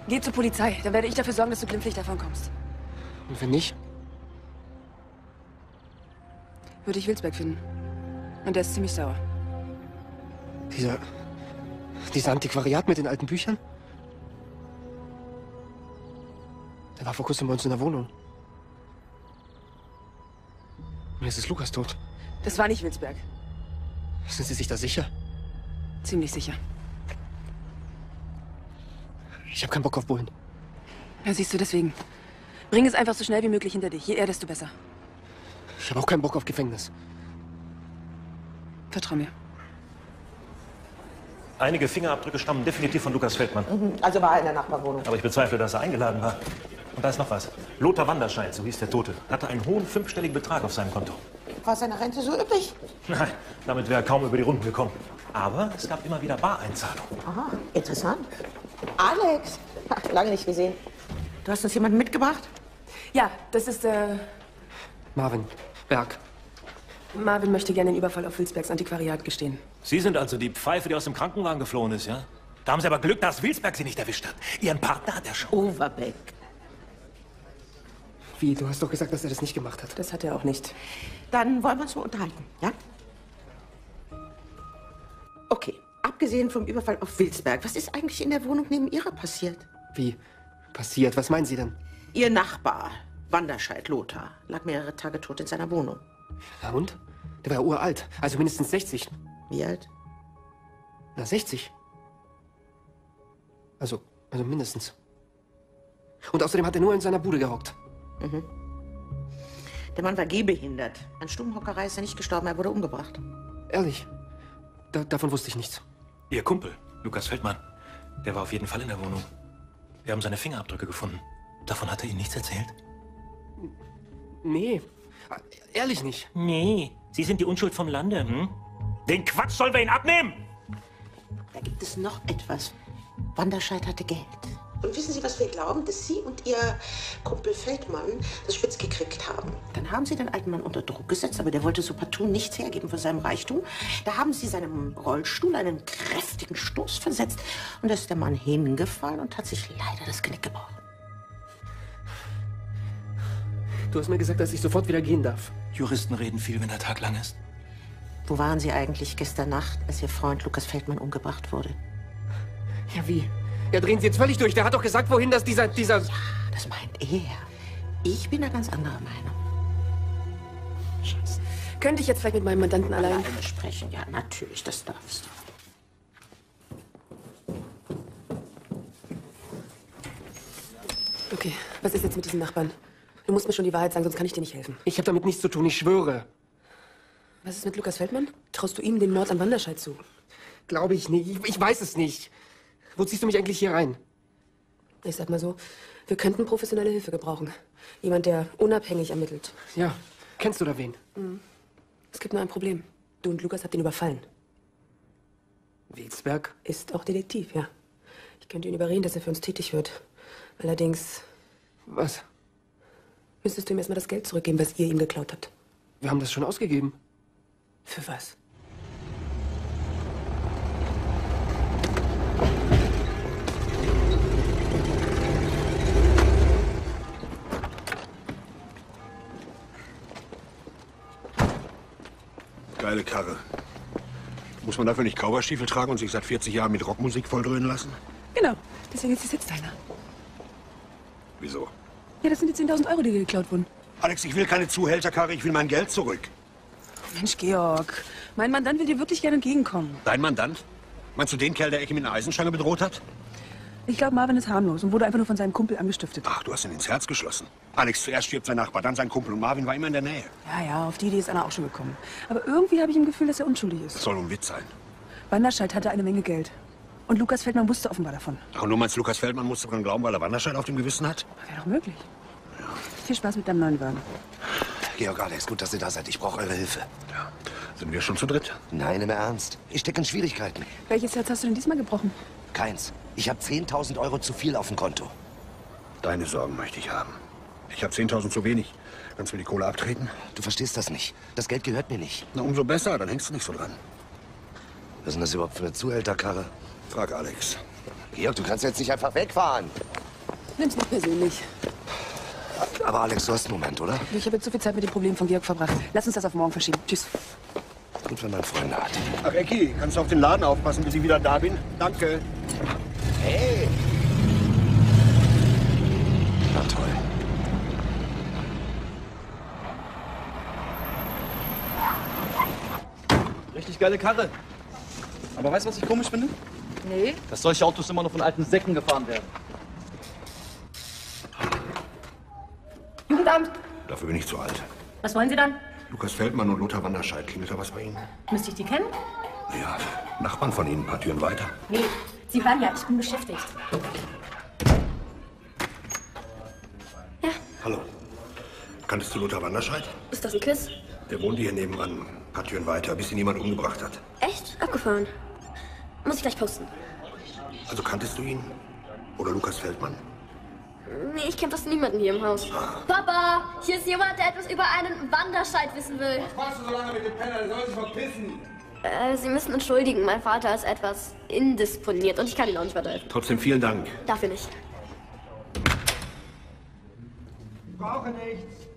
Geh zur Polizei. Dann werde ich dafür sorgen, dass du glimpflich davon kommst. Und wenn nicht? Würde ich Wilsberg finden. Und der ist ziemlich sauer. Dieser. Dieser Antiquariat mit den alten Büchern? Der war vor kurzem bei uns in der Wohnung. Und jetzt ist Lukas tot. Das war nicht Wilsberg. Sind Sie sich da sicher? Ziemlich sicher. Ich habe keinen Bock auf Bullen. Ja, siehst du, deswegen. Bring es einfach so schnell wie möglich hinter dich. Je eher, desto besser. Ich habe auch keinen Bock auf Gefängnis. Vertrau mir. Einige Fingerabdrücke stammen definitiv von Lukas Feldmann. Mhm, Also war er in der Nachbarwohnung. Aber ich bezweifle, dass er eingeladen war. Und da ist noch was. Lothar Wanderscheid, so hieß der Tote, hatte einen hohen fünfstelligen Betrag auf seinem Konto. War seine Rente so üppig? Nein, damit wäre er kaum über die Runden gekommen. Aber es gab immer wieder Bareinzahlungen. Aha, interessant. Alex, lange nicht gesehen. Du hast uns jemanden mitgebracht? Ja, das ist, äh, Marvin, Berg. Marvin möchte gerne den Überfall auf Wilsbergs Antiquariat gestehen. Sie sind also die Pfeife, die aus dem Krankenwagen geflohen ist, ja? Da haben Sie aber Glück, dass Wilsberg Sie nicht erwischt hat. Ihren Partner hat er schon. Overbeck. Wie? Du hast doch gesagt, dass er das nicht gemacht hat. Das hat er auch nicht. Dann wollen wir uns mal unterhalten, ja? Okay, abgesehen vom Überfall auf Wilsberg, was ist eigentlich in der Wohnung neben Ihrer passiert? Wie? Passiert? Was meinen Sie denn? Ihr Nachbar, Wanderscheid Lothar, lag mehrere Tage tot in seiner Wohnung. Na und? Der war ja uralt. Also mindestens 60. Wie alt? Na, 60. Also, also mindestens. Und außerdem hat er nur in seiner Bude gehockt. Mhm. Der Mann war gehbehindert. An Stummhockerei ist er nicht gestorben, er wurde umgebracht. Ehrlich? Da, davon wusste ich nichts. Ihr Kumpel, Lukas Feldmann, der war auf jeden Fall in der Wohnung. Wir haben seine Fingerabdrücke gefunden. Davon hat er Ihnen nichts erzählt? Nee. Ehrlich nicht. Nee. Sie sind die Unschuld vom Lande, hm? Den Quatsch sollen wir ihn abnehmen! Da gibt es noch etwas. Wanderscheid hatte Geld. Und wissen Sie, was wir glauben? Dass Sie und Ihr Kumpel Feldmann das spitz gekriegt haben. Dann haben Sie den alten Mann unter Druck gesetzt, aber der wollte so partout nichts hergeben von seinem Reichtum. Da haben Sie seinem Rollstuhl einen kräftigen Stoß versetzt und da ist der Mann hingefallen und hat sich leider das Genick gebrochen. Du hast mir gesagt, dass ich sofort wieder gehen darf. Juristen reden viel, wenn der Tag lang ist. Wo waren Sie eigentlich gestern Nacht, als Ihr Freund Lukas Feldmann umgebracht wurde? Ja, wie? Ja, drehen Sie jetzt völlig durch. Der hat doch gesagt, wohin das dieser, dieser... Ja, das meint er. Ich bin da ganz anderer Meinung. Schatz. Könnte ich jetzt vielleicht mit meinem Mandanten allein... Alleine sprechen? Ja, natürlich, das darfst du. Okay, was ist jetzt mit diesen Nachbarn? Du musst mir schon die Wahrheit sagen, sonst kann ich dir nicht helfen. Ich habe damit nichts zu tun, ich schwöre. Was ist mit Lukas Feldmann? Traust du ihm den Mord an Wanderscheid zu? Glaube ich nicht. Ich, ich weiß es nicht. Wo ziehst du mich eigentlich hier rein? Ich sag mal so, wir könnten professionelle Hilfe gebrauchen. Jemand, der unabhängig ermittelt. Ja. Kennst du da wen? Mhm. Es gibt nur ein Problem. Du und Lukas habt ihn überfallen. Wilsberg? Ist auch Detektiv, ja. Ich könnte ihn überreden, dass er für uns tätig wird. Allerdings Was? müsstest du ihm erstmal das Geld zurückgeben, was ihr ihm geklaut habt. Wir haben das schon ausgegeben. Für was? Geile Karre. Muss man dafür nicht Kauberstiefel tragen und sich seit 40 Jahren mit Rockmusik volldröhnen lassen? Genau. Deswegen ist es jetzt deiner. Wieso? Ja, das sind die 10.000 Euro, die dir geklaut wurden. Alex, ich will keine Zuhälterkarre, ich will mein Geld zurück. Mensch, Georg. Mein Mandant will dir wirklich gerne entgegenkommen. Dein Mandant? Meinst du den Kerl, der Ecke mit einer Eisenstange bedroht hat? Ich glaube, Marvin ist harmlos und wurde einfach nur von seinem Kumpel angestiftet. Ach, du hast ihn ins Herz geschlossen. Alex, zuerst stirbt sein Nachbar, dann sein Kumpel und Marvin war immer in der Nähe. Ja, ja, auf die Idee ist Anna auch schon gekommen. Aber irgendwie habe ich im Gefühl, dass er unschuldig ist. Das soll ein Witz sein. Wanderscheid hatte eine Menge Geld. Und Lukas Feldmann wusste offenbar davon. Ach, und du meinst, Lukas Feldmann musste dran glauben, weil er Wanderscheid auf dem Gewissen hat? Wäre doch möglich. Viel Spaß mit deinem neuen Wagen. Georg, Alex, gut, dass ihr da seid. Ich brauche eure Hilfe. Sind wir schon zu dritt? Nein, im Ernst. Ich stecke in Schwierigkeiten. Welches Herz hast du denn diesmal gebrochen? Keins. Ich habe 10.000 Euro zu viel auf dem Konto. Deine Sorgen möchte ich haben. Ich habe 10.000 zu wenig. Kannst du mir die Kohle abtreten? Du verstehst das nicht. Das Geld gehört mir nicht. Na, umso besser, dann hängst du nicht so dran. Was ist denn das überhaupt für eine Zuhälterkarre? Frag Alex. Georg, du kannst jetzt nicht einfach wegfahren. Nimm's nicht persönlich. Aber Alex, du hast einen Moment, oder? Ich habe jetzt zu viel Zeit mit dem Problem von Georg verbracht. Lass uns das auf morgen verschieben. Tschüss. Gut, wenn man Freunde hat. Ach, Ecki, kannst du auf den Laden aufpassen, bis ich wieder da bin? Danke. Hey! Na toll. Richtig geile Karre. Aber weißt du, was ich komisch finde? Nee. Dass solche Autos immer nur von alten Säcken gefahren werden. Jugendamt. Dafür bin ich zu alt. Was wollen Sie dann? Lukas Feldmann und Lothar Wanderscheid. Klingelt da was bei Ihnen? Müsste ich die kennen? Ja, Nachbarn von Ihnen, ein paar Türen weiter. Nee. Sie hören ja, ich bin beschäftigt. Hallo. Kanntest du Lothar Wanderscheid? Ist das ein Quiz? Der wohnte hier nebenan, ein paar Türen weiter, bis ihn jemand umgebracht hat. Echt? Abgefahren. Muss ich gleich posten. Also kanntest du ihn? Oder Lukas Feldmann? Nee, ich kenne fast niemanden hier im Haus. Papa, hier ist jemand, der etwas über einen Wanderscheid wissen will. Was machst du so lange mit dem Penner? Der soll sich verpissen. Äh, Sie müssen entschuldigen, mein Vater ist etwas indisponiert und ich kann Ihnen auch nicht weiterhelfen. Trotzdem vielen Dank. Dafür nicht. Ich brauche nichts.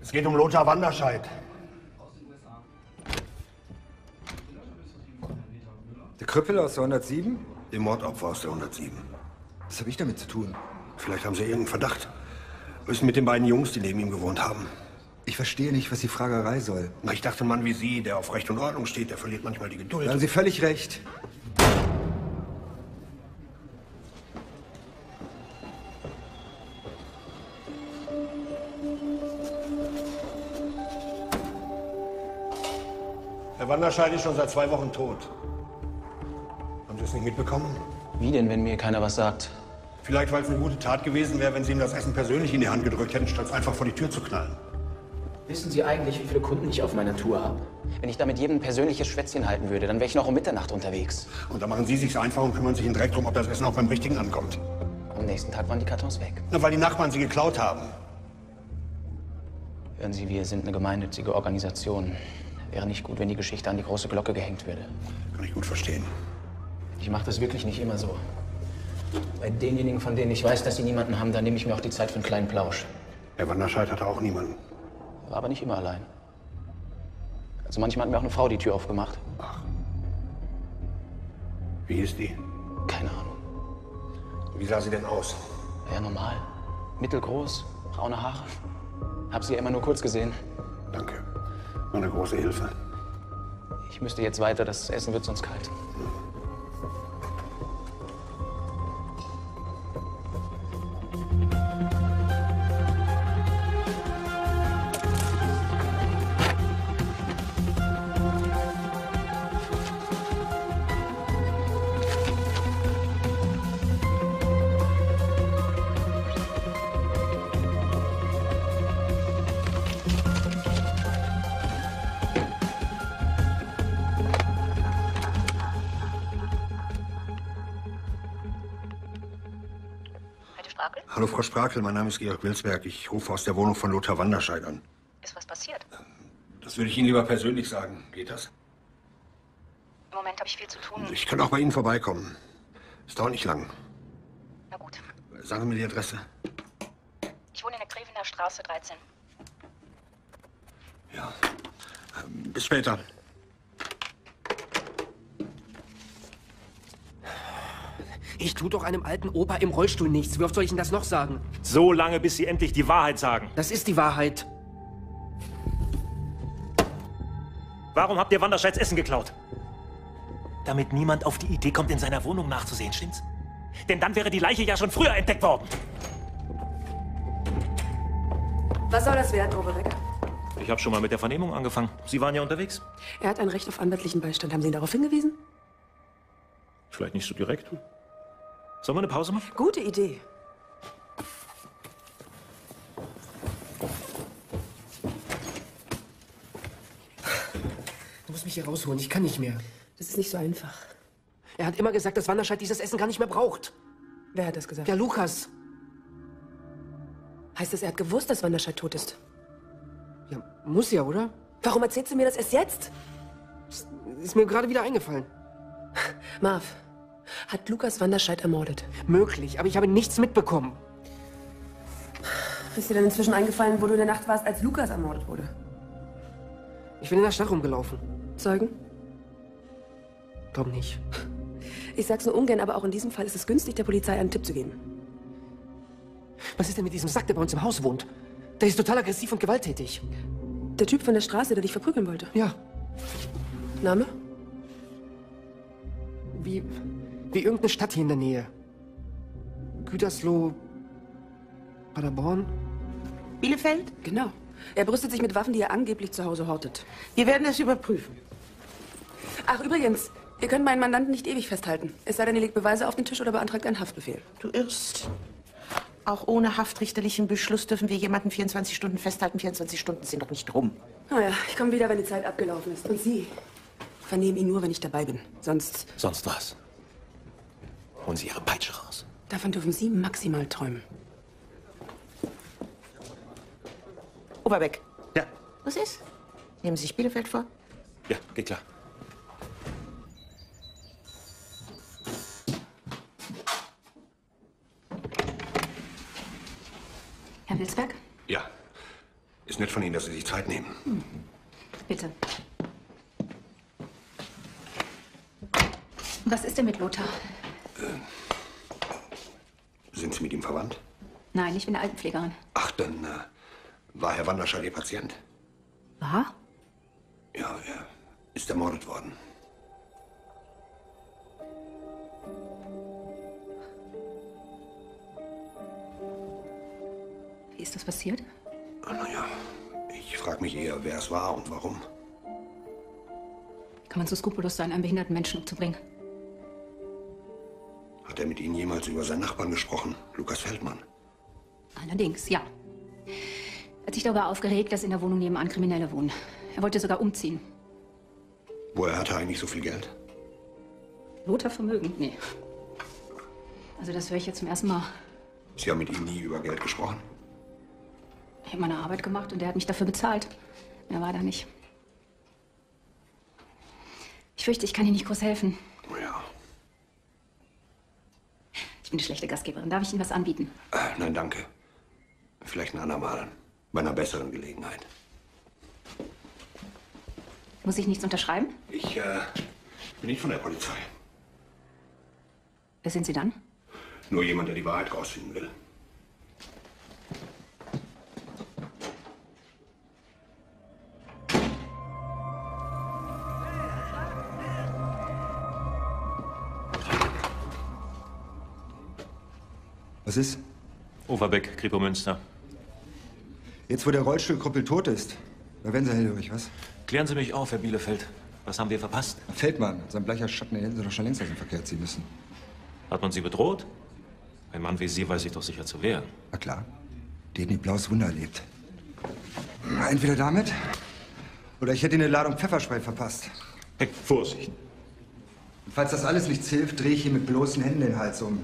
Es geht um Lothar Wanderscheid. Der Krüppel aus der 107? Dem Mordopfer aus der 107. Was habe ich damit zu tun? Vielleicht haben Sie irgendeinen Verdacht. Müssen mit den beiden Jungs, die neben ihm gewohnt haben. Ich verstehe nicht, was die Fragerei soll. Na, ich dachte, ein Mann wie Sie, der auf Recht und Ordnung steht, der verliert manchmal die Geduld. Da haben Sie völlig recht. Herr Wanderscheid ist schon seit zwei Wochen tot. Es nicht mitbekommen? Wie denn, wenn mir keiner was sagt? Vielleicht, weil es eine gute Tat gewesen wäre, wenn Sie ihm das Essen persönlich in die Hand gedrückt hätten, statt es einfach vor die Tür zu knallen. Wissen Sie eigentlich, wie viele Kunden ich auf meiner Tour habe? Wenn ich damit jedem ein persönliches Schwätzchen halten würde, dann wäre ich noch um Mitternacht unterwegs. Und da machen Sie sich's einfach und kümmern sich in Dreck drum, ob das Essen auch beim Richtigen ankommt. Am nächsten Tag waren die Kartons weg. Na, weil die Nachbarn sie geklaut haben. Hören Sie, wir sind eine gemeinnützige Organisation. Wäre nicht gut, wenn die Geschichte an die große Glocke gehängt würde. Kann ich gut verstehen. Ich mache das wirklich nicht immer so. Bei denjenigen, von denen ich weiß, dass sie niemanden haben, da nehme ich mir auch die Zeit für einen kleinen Plausch. Herr Wanderscheid hatte auch niemanden. War aber nicht immer allein. Also manchmal hat mir auch eine Frau die Tür aufgemacht. Wie hieß die? Keine Ahnung. Wie sah sie denn aus? Ja, normal. Mittelgroß, braune Haare. Hab sie ja immer nur kurz gesehen. Danke. War eine große Hilfe. Ich müsste jetzt weiter, das Essen wird sonst kalt. Hallo, Sprakel, mein Name ist Georg Wilsberg. Ich rufe aus der Wohnung von Lothar Wanderscheid an. Ist was passiert? Das würde ich Ihnen lieber persönlich sagen. Geht das? Im Moment habe ich viel zu tun. Ich kann auch bei Ihnen vorbeikommen. Es dauert nicht lang. Na gut. Sagen Sie mir die Adresse. Ich wohne in der Grevener Straße 13. Ja, Bis später. Ich tu doch einem alten Opa im Rollstuhl nichts. Wie oft soll ich Ihnen das noch sagen? So lange, bis Sie endlich die Wahrheit sagen. Das ist die Wahrheit. Warum habt ihr Wanderscheids Essen geklaut? Damit niemand auf die Idee kommt, in seiner Wohnung nachzusehen, stimmt's? Denn dann wäre die Leiche ja schon früher entdeckt worden. Was soll das werden, Oberbeck? Ich habe schon mal mit der Vernehmung angefangen. Sie waren ja unterwegs. Er hat ein Recht auf anwaltlichen Beistand. Haben Sie ihn darauf hingewiesen? Vielleicht nicht so direkt. Sollen wir eine Pause machen? Gute Idee. Du musst mich hier rausholen. Ich kann nicht mehr. Das ist nicht so einfach. Er hat immer gesagt, dass Wanderscheid dieses Essen gar nicht mehr braucht. Wer hat das gesagt? Ja, Lukas. Heißt das, er hat gewusst, dass Wanderscheid tot ist? Ja, muss ja, oder? Warum erzählst du mir das erst jetzt? Ist mir gerade wieder eingefallen. Marv, hat Lukas Wanderscheid ermordet? Möglich, aber ich habe nichts mitbekommen. Ist dir denn inzwischen eingefallen, wo du in der Nacht warst, als Lukas ermordet wurde? Ich bin in der Stadt rumgelaufen. Zeugen? Glaub nicht. Ich sag's nur ungern, aber auch in diesem Fall ist es günstig, der Polizei einen Tipp zu geben. Was ist denn mit diesem Sack, der bei uns im Haus wohnt? Der ist total aggressiv und gewalttätig. Der Typ von der Straße, der dich verprügeln wollte? Ja. Name? Wie, wie irgendeine Stadt hier in der Nähe. Gütersloh, Paderborn. Bielefeld? Genau. Er brüstet sich mit Waffen, die er angeblich zu Hause hortet. Wir werden es überprüfen. Ach, übrigens, ihr könnt meinen Mandanten nicht ewig festhalten. Es sei denn, ihr legt Beweise auf den Tisch oder beantragt einen Haftbefehl. Du irrst. Auch ohne haftrichterlichen Beschluss dürfen wir jemanden 24 Stunden festhalten. 24 Stunden sind doch nicht rum. Naja, ich komme wieder, wenn die Zeit abgelaufen ist. Und Sie vernehmen ihn nur, wenn ich dabei bin. Sonst, Sonst was? Holen Sie Ihre Peitsche raus. davon dürfen Sie maximal träumen. Oberbeck. Ja. Was ist? Nehmen Sie sich Bielefeld vor? Ja, geht klar. Herr Wilsberg, Ja. Ist nett von Ihnen, dass Sie sich Zeit nehmen. bitte. Was ist denn mit Lothar? Sind Sie mit ihm verwandt? Nein, ich bin Altenpflegerin. Ach, dann äh, war Herr Wanderscheid Ihr Patient. War? Ja, er ist ermordet worden. Wie ist das passiert? Naja, ich frage mich eher, wer es war und warum. Kann man so skrupellos sein, einen behinderten Menschen umzubringen? Hat er mit Ihnen jemals über seinen Nachbarn gesprochen, Lukas Feldmann? Allerdings, ja. Er hat sich darüber aufgeregt, dass in der Wohnung nebenan Kriminelle wohnen. Er wollte sogar umziehen. Woher hat er eigentlich so viel Geld? Lothar Vermögen? Nee. Also das höre ich jetzt zum ersten Mal. Sie haben mit ihm nie über Geld gesprochen? Ich habe meine Arbeit gemacht und er hat mich dafür bezahlt. Mehr war da nicht. Ich fürchte, ich kann Ihnen nicht groß helfen. Oh ja. Ich bin eine schlechte Gastgeberin. Darf ich Ihnen was anbieten? Äh, nein, danke. Vielleicht ein andermal. Bei einer besseren Gelegenheit. Muss ich nichts unterschreiben? Ich äh, bin nicht von der Polizei. Wer sind Sie dann? Nur jemand, der die Wahrheit rausfinden will. Was ist? Overbeck, Kripo Münster. Jetzt, wo der Rollstuhlkrüppel tot ist, da werden Sie hellhörig, was? Klären Sie mich auf, Herr Bielefeld. Was haben wir verpasst? Feldmann, sein bleicher Schatten, den hätten Sie doch schon längst aus dem Verkehr ziehen müssen. Hat man Sie bedroht? Ein Mann wie Sie weiß sich doch sicher zu wehren. Na klar. Die hätten die blaues Wunder erlebt. Entweder damit, oder ich hätte Ihnen eine Ladung Pfefferspray verpasst. Hey, Vorsicht. Und falls das alles nichts hilft, drehe ich ihm mit bloßen Händen den Hals um.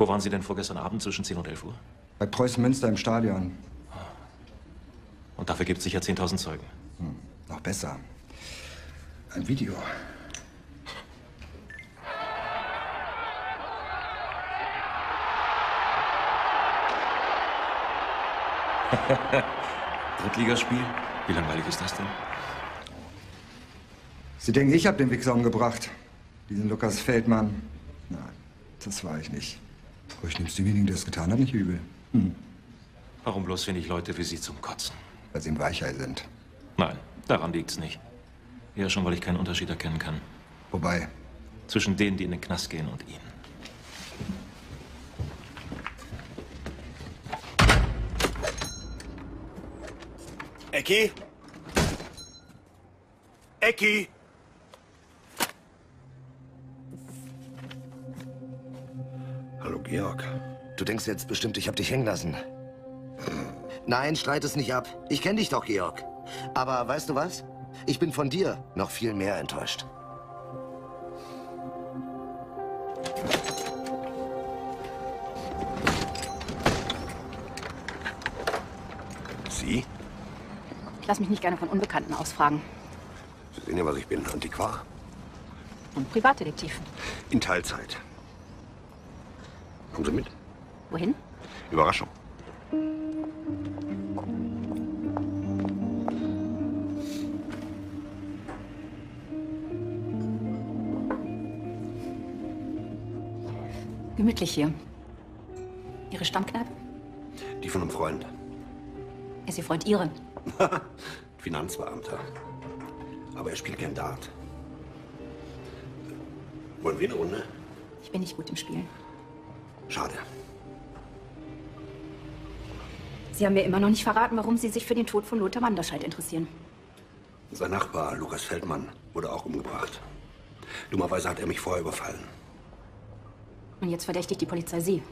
Wo waren Sie denn vorgestern Abend zwischen 10 und 11 Uhr? Bei Preußen Münster im Stadion. Und dafür gibt es sicher 10.000 Zeugen. Hm, noch besser. Ein Video. Drittligaspiel? Wie langweilig ist das denn? Sie denken, ich habe den Wichser umgebracht. Diesen Lukas Feldmann. Nein, das war ich nicht. Aber ich nehme es demjenigen, der es getan hat, nicht übel. Hm. Warum bloß finde ich Leute wie Sie zum Kotzen? Weil sie im Weichei sind. Nein, daran liegt's nicht. Eher schon, weil ich keinen Unterschied erkennen kann. Wobei? Zwischen denen, die in den Knast gehen und Ihnen. Ecki? Ecki? Hallo, Georg. Du denkst jetzt bestimmt, ich hab dich hängen lassen. Nein, streit es nicht ab. Ich kenne dich doch, Georg. Aber weißt du was? Ich bin von dir noch viel mehr enttäuscht. Sie? Ich lasse mich nicht gerne von Unbekannten ausfragen. Sie sehen ja, was ich bin. Antiquar. Und Privatdetektiv. In Teilzeit. Kommen Sie mit? Wohin? Überraschung. Gemütlich hier. Ihre Stammkneipe? Die von einem Freund. Ist Ihr Freund Ihre? Finanzbeamter. Aber er spielt gern Dart. Wollen wir eine Runde? Ich bin nicht gut im Spielen. Schade. Sie haben mir immer noch nicht verraten, warum Sie sich für den Tod von Lothar Manderscheid interessieren. Sein Nachbar, Lukas Feldmann, wurde auch umgebracht. Dummerweise hat er mich vorher überfallen. Und jetzt verdächtigt die Polizei Sie.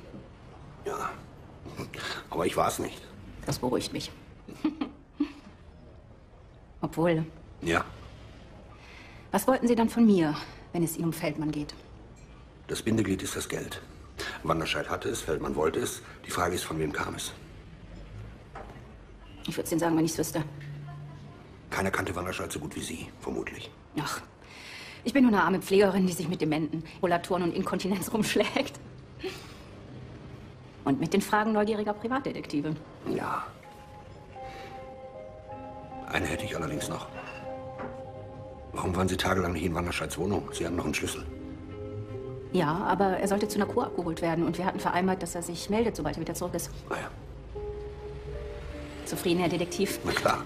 Ja. Aber ich war es nicht. Das beruhigt mich. Obwohl, Ja. was wollten Sie dann von mir, wenn es Ihnen um Feldmann geht? Das Bindeglied ist das Geld. Wanderscheid hatte es, Feldmann wollte es. Die Frage ist, von wem kam es? Ich würde es Ihnen sagen, wenn ich es wüsste. Keiner kannte Wanderscheid so gut wie Sie, vermutlich. Ach, ich bin nur eine arme Pflegerin, die sich mit Dementen, Rollatoren und Inkontinenz rumschlägt. Und mit den Fragen neugieriger Privatdetektive. Ja. Eine hätte ich allerdings noch. Warum waren Sie tagelang nicht in Wanderscheids Wohnung? Sie haben noch einen Schlüssel. Ja, aber er sollte zu einer Kur abgeholt werden und wir hatten vereinbart, dass er sich meldet, sobald er wieder zurück ist. Ah ja. Zufrieden, Herr Detektiv? Na klar.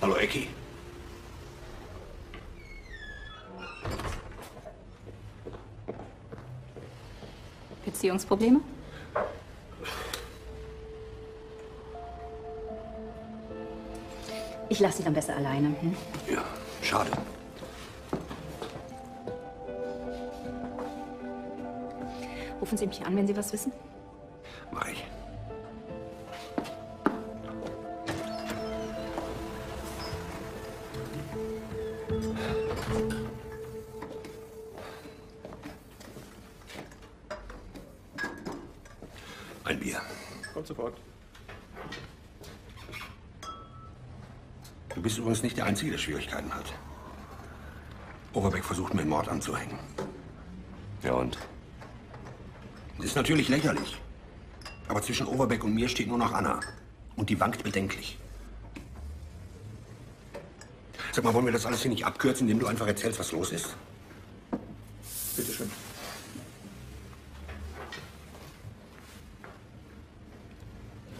Hallo, Ecki. Beziehungsprobleme? Ich lasse Sie dann besser alleine. Hm? Ja, schade. Rufen Sie mich an, wenn Sie was wissen. Mach ich. Ein Bier. Kommt sofort. Du bist übrigens nicht der Einzige, der Schwierigkeiten hat. Overbeck versucht mir einen Mord anzuhängen. Ja und? Das ist natürlich lächerlich. Aber zwischen Overbeck und mir steht nur noch Anna. Und die wankt bedenklich. Sag mal, wollen wir das alles hier nicht abkürzen, indem du einfach erzählst, was los ist? Bitte schön.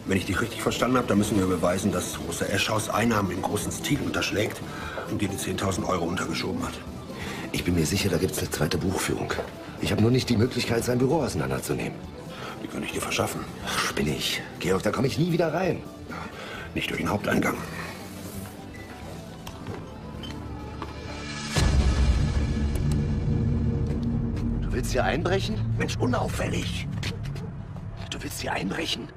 Wenn ich dich richtig verstanden habe, dann müssen wir beweisen, dass Rosa Eschhaus Einnahmen im großen Stil unterschlägt und dir die 10.000 Euro untergeschoben hat. Ich bin mir sicher, da gibt's eine zweite Buchführung. Ich habe nur nicht die Möglichkeit, sein Büro auseinanderzunehmen. Die kann ich dir verschaffen. Ach, spinne ich. Georg, da komme ich nie wieder rein. Nicht durch den Haupteingang. Du willst hier einbrechen? Mensch, unauffällig. Du willst hier einbrechen?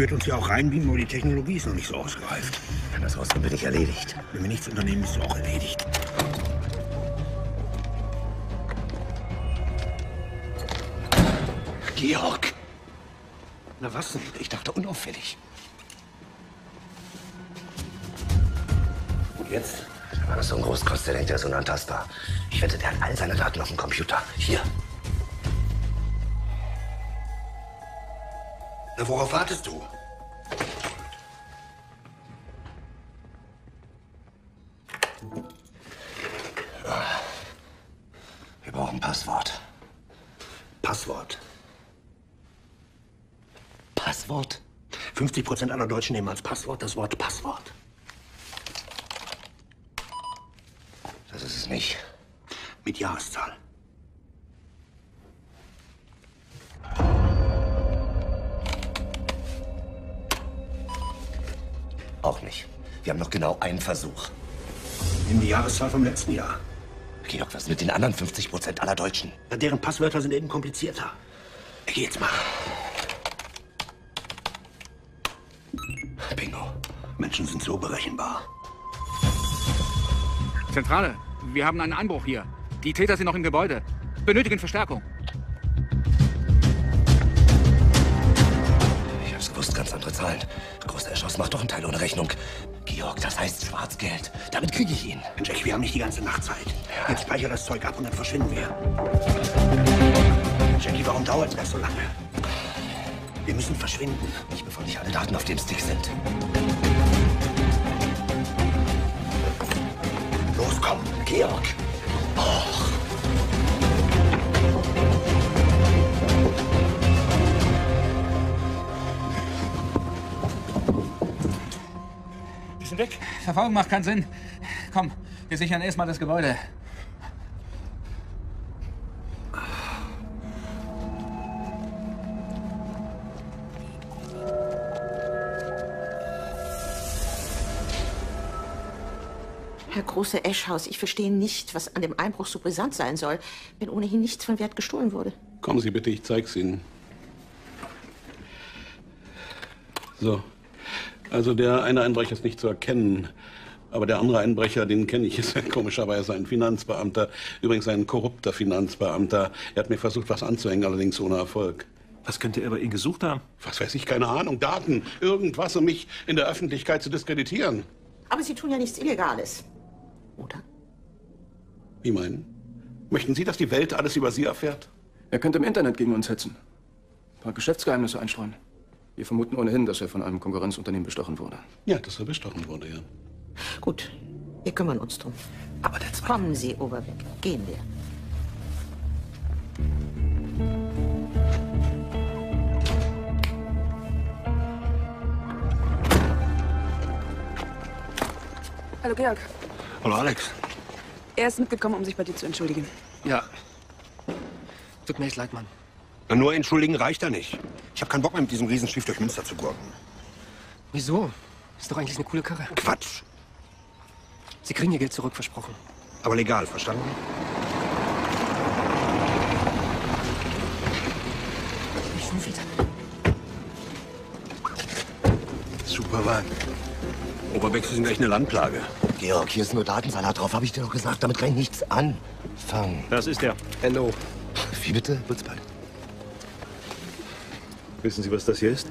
Würde uns ja auch reinbeamen, aber die Technologie ist noch nicht so ausgereift. Wenn das rauskommt, bin ich erledigt. Wenn wir nichts unternehmen, bist du auch erledigt. Georg! Na was denn? Ich dachte unauffällig. Und jetzt Wenn er so ein Großkoster denkt, er ist unantastbar. Ich wette, der hat all seine Daten auf dem Computer. Hier. Na, worauf wartest du? Wir brauchen Passwort. Passwort. Passwort? 50 Prozent aller Deutschen nehmen als Passwort das Wort Passwort. Das ist es nicht. Mit Jahreszahl. Einen Versuch. Nimm die Jahreszahl vom letzten Jahr. Georg, was mit den anderen 50 Prozent aller Deutschen? Na, deren Passwörter sind eben komplizierter. Ich geh jetzt mal. Bingo. Menschen sind so berechenbar. Zentrale, wir haben einen Einbruch hier. Die Täter sind noch im Gebäude. Benötigen Verstärkung. Ich hab's gewusst, ganz andere Zahlen. Großer Erschoss macht doch einen Teil ohne Rechnung. Georg, das heißt Schwarzgeld. Damit kriege ich ihn. Jackie, wir haben nicht die ganze Nacht Zeit. Jetzt speicher das Zeug ab und dann verschwinden wir. Jackie, warum dauert das so lange? Wir müssen verschwinden. Nicht bevor nicht alle Daten auf dem Stick sind. Los, komm. Georg. Verfolgung macht keinen Sinn. Komm, wir sichern erstmal das Gebäude. Herr Große Eschhaus, ich verstehe nicht, was an dem Einbruch so brisant sein soll, wenn ohnehin nichts von Wert gestohlen wurde. Kommen Sie bitte, ich zeig's Ihnen. So. Also der eine Einbrecher ist nicht zu erkennen. Aber der andere Einbrecher, den kenne ich, ist komischerweise ein Finanzbeamter. Übrigens ein korrupter Finanzbeamter. Er hat mir versucht, was anzuhängen, allerdings ohne Erfolg. Was könnte er bei Ihnen gesucht haben? Was weiß ich, keine Ahnung. Daten, irgendwas, um mich in der Öffentlichkeit zu diskreditieren. Aber Sie tun ja nichts Illegales. Wie meinen? Möchten Sie, dass die Welt alles über Sie erfährt? Er könnte im Internet gegen uns hetzen. Ein paar Geschäftsgeheimnisse einstreuen. Wir vermuten ohnehin, dass er von einem Konkurrenzunternehmen bestochen wurde. Ja, dass er bestochen wurde, ja. Gut, wir kümmern uns drum. Aber der Kommen Sie, Oberbeck. Gehen wir. Hallo, Georg. Hallo, Alex. Er ist mitgekommen, um sich bei dir zu entschuldigen. Ja. Tut mir echt leid, Mann. Na, nur entschuldigen reicht da nicht. Ich habe keinen Bock mehr, mit diesem Riesenschiff durch Münster zu gurken. Wieso? Ist doch eigentlich eine coole Karre. Quatsch. Sie kriegen Ihr Geld zurück, versprochen. Aber legal, verstanden? Ich schnüffelt. Super Wagen. Oberbeck, Sie sind echt eine Landplage. Georg, hier ist nur Datensalat drauf, habe ich dir doch gesagt. Damit kann ich nichts anfangen. Das ist er. Hello. Wie bitte? Würzbald. Wissen Sie, was das hier ist?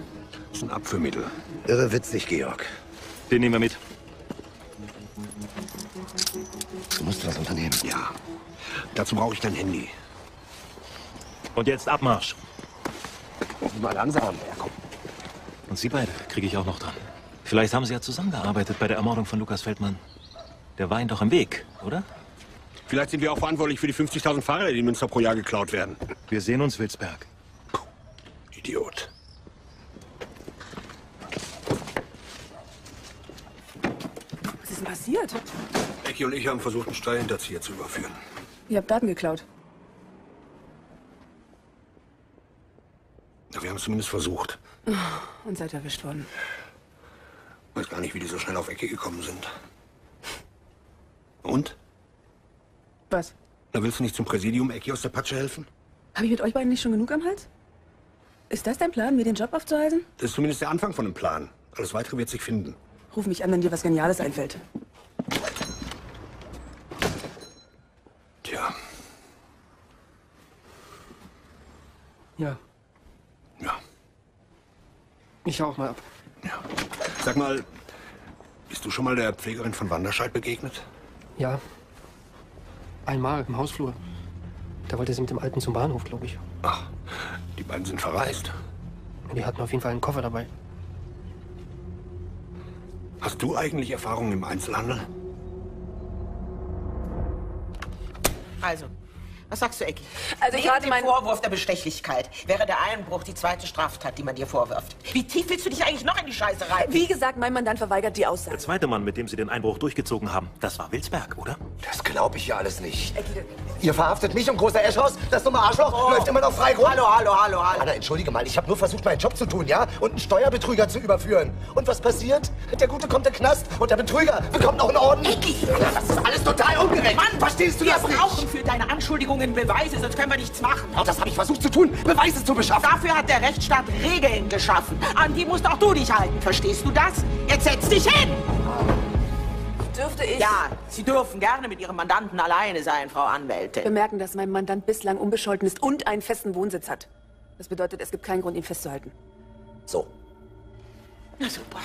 Das ist ein Abführmittel. Irre witzig, Georg. Den nehmen wir mit. Du musst was unternehmen. Ja. Dazu brauche ich dein Handy. Und jetzt Abmarsch. Mal langsam. Ja, komm. Und Sie beide kriege ich auch noch dran. Vielleicht haben Sie ja zusammengearbeitet bei der Ermordung von Lukas Feldmann. Der war Ihnen doch im Weg, oder? Vielleicht sind wir auch verantwortlich für die 50.000 Fahrräder, die in Münster pro Jahr geklaut werden. Wir sehen uns, Wilsberg. Idiot. Was ist denn passiert? Ecki und ich haben versucht, einen Steuerhinterzieher zu überführen. Ihr habt Daten geklaut. Ja, wir haben es zumindest versucht. Und seid erwischt worden. Weiß gar nicht, wie die so schnell auf Ecke gekommen sind. Und? Was? Na, willst du nicht zum Präsidium Ecki aus der Patsche helfen? Habe ich mit euch beiden nicht schon genug am Hals? Ist das dein Plan, mir den Job aufzuhalten? Das ist zumindest der Anfang von einem Plan. Alles Weitere wird sich finden. Ruf mich an, wenn dir was Geniales einfällt. Tja, Ja. Ja. Ich hau auch mal ab. sag mal, bist du schon mal der Pflegerin von Wanderscheid begegnet? Ja. Einmal im Hausflur. Da wollte sie mit dem Alten zum Bahnhof, glaube ich. Ach, beiden sind verreist. Die hatten auf jeden Fall einen Koffer dabei. Hast du eigentlich Erfahrung im Einzelhandel? Also, was sagst du, Ecki? Also ich hatte dem mein- Vorwurf der Bestechlichkeit wäre der Einbruch die zweite Straftat, die man dir vorwirft. Wie tief willst du dich eigentlich noch in die Scheiße rein? Wie gesagt, mein Mandant verweigert die Aussage. Der zweite Mann, mit dem Sie den Einbruch durchgezogen haben, das war Wilsberg, oder? Das glaube ich ja alles nicht. Ihr verhaftet mich und großer Eschhaus? Das dumme Arschloch läuft immer noch frei rum? Hallo, hallo, hallo, hallo. Anna, entschuldige mal, ich habe nur versucht, meinen Job zu tun, ja? Und einen Steuerbetrüger zu überführen. Und was passiert? Der Gute kommt in den Knast und der Betrüger bekommt noch einen Orden. Das ist alles total ungerecht. Mann, verstehst du wir das nicht? Deine Anschuldigungen Beweise, sonst können wir nichts machen. Auch das habe ich versucht zu tun, Beweise zu beschaffen. Dafür hat der Rechtsstaat Regeln geschaffen. An die musst auch du dich halten. Verstehst du das? Jetzt setz dich hin! Dürfte ich Ja, Sie dürfen gerne mit Ihrem Mandanten alleine sein, Frau Anwältin. bemerken, dass mein Mandant bislang unbescholten ist und einen festen Wohnsitz hat. Das bedeutet, es gibt keinen Grund, ihn festzuhalten. So. Na super.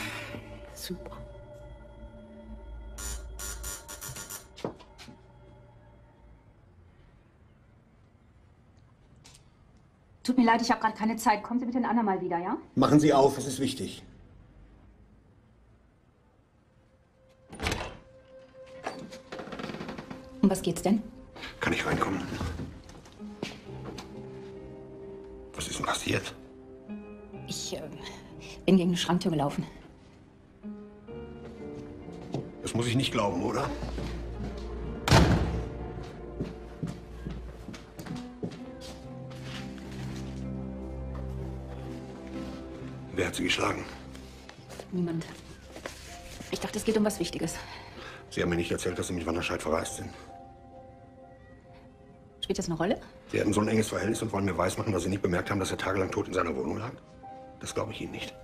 Super. Tut mir leid, ich habe gerade keine Zeit. Kommen Sie bitte ein andermal wieder, ja? Machen Sie auf, es ist wichtig. Um was geht's denn? Kann ich reinkommen? Was ist denn passiert? Ich äh, bin gegen eine Schranktür gelaufen. Das muss ich nicht glauben, oder? Wer hat Sie geschlagen? Niemand. Ich dachte, es geht um was Wichtiges. Sie haben mir nicht erzählt, dass Sie mit Wanderscheid verreist sind. Spielt das eine Rolle? Sie hatten so ein enges Verhältnis und wollen mir weismachen, dass Sie nicht bemerkt haben, dass er tagelang tot in seiner Wohnung lag? Das glaube ich Ihnen nicht.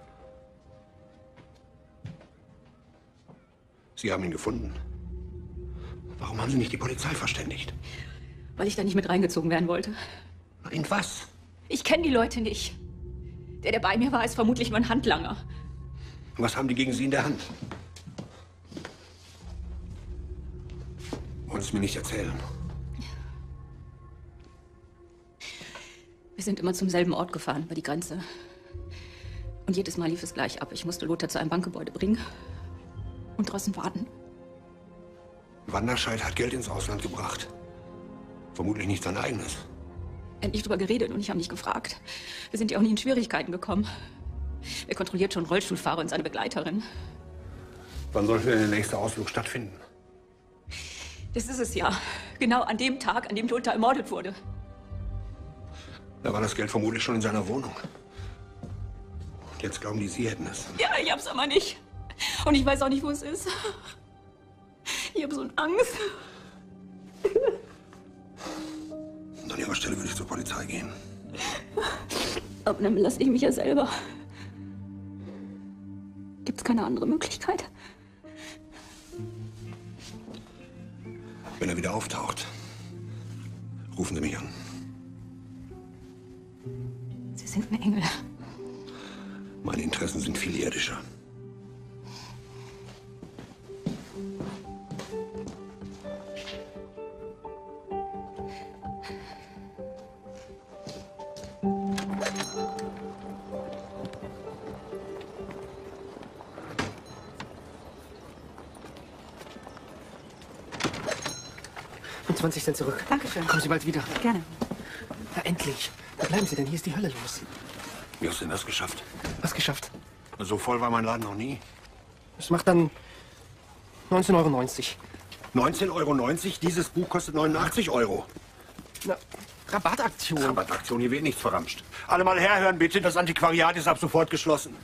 Sie haben ihn gefunden. Warum haben Sie nicht die Polizei verständigt? Weil ich da nicht mit reingezogen werden wollte. In was? Ich kenne die Leute nicht. Der, der bei mir war, ist vermutlich mein Handlanger. Was haben die gegen Sie in der Hand? Wollen Sie es mir nicht erzählen? Wir sind immer zum selben Ort gefahren, über die Grenze. Und jedes Mal lief es gleich ab. Ich musste Lothar zu einem Bankgebäude bringen und draußen warten. Wanderscheid hat Geld ins Ausland gebracht. Vermutlich nicht sein eigenes. Nicht drüber geredet und ich habe nicht gefragt. Wir sind ja auch nie in Schwierigkeiten gekommen. Er kontrolliert schon Rollstuhlfahrer und seine Begleiterin. Wann sollte denn der nächste Ausflug stattfinden? Das ist es ja. Genau an dem Tag, an dem Lothar ermordet wurde. Da war das Geld vermutlich schon in seiner Wohnung. Und jetzt glauben die, Sie hätten es. Ja, ich hab's aber nicht. Und ich weiß auch nicht, wo es ist. Ich habe so eine Angst. Und an Ihrer Stelle würde ich zur Polizei gehen. Aber dann belasse ich mich ja selber. Gibt's keine andere Möglichkeit? Wenn er wieder auftaucht, rufen Sie mich an. Sie sind ein Engel. Meine Interessen sind viel irdischer. 20 Cent zurück. Dankeschön. Kommen Sie bald wieder. Gerne. Ja, endlich. Wo bleiben Sie denn? Hier ist die Hölle los. Wie hast du denn das geschafft? Was geschafft? So voll war mein Laden noch nie. Das macht dann 19,90 Euro. 19,90 Euro? Dieses Buch kostet 89 Euro. Na, Rabattaktion. Rabattaktion, hier wird nichts verramscht. Alle mal herhören, bitte. Das Antiquariat ist ab sofort geschlossen.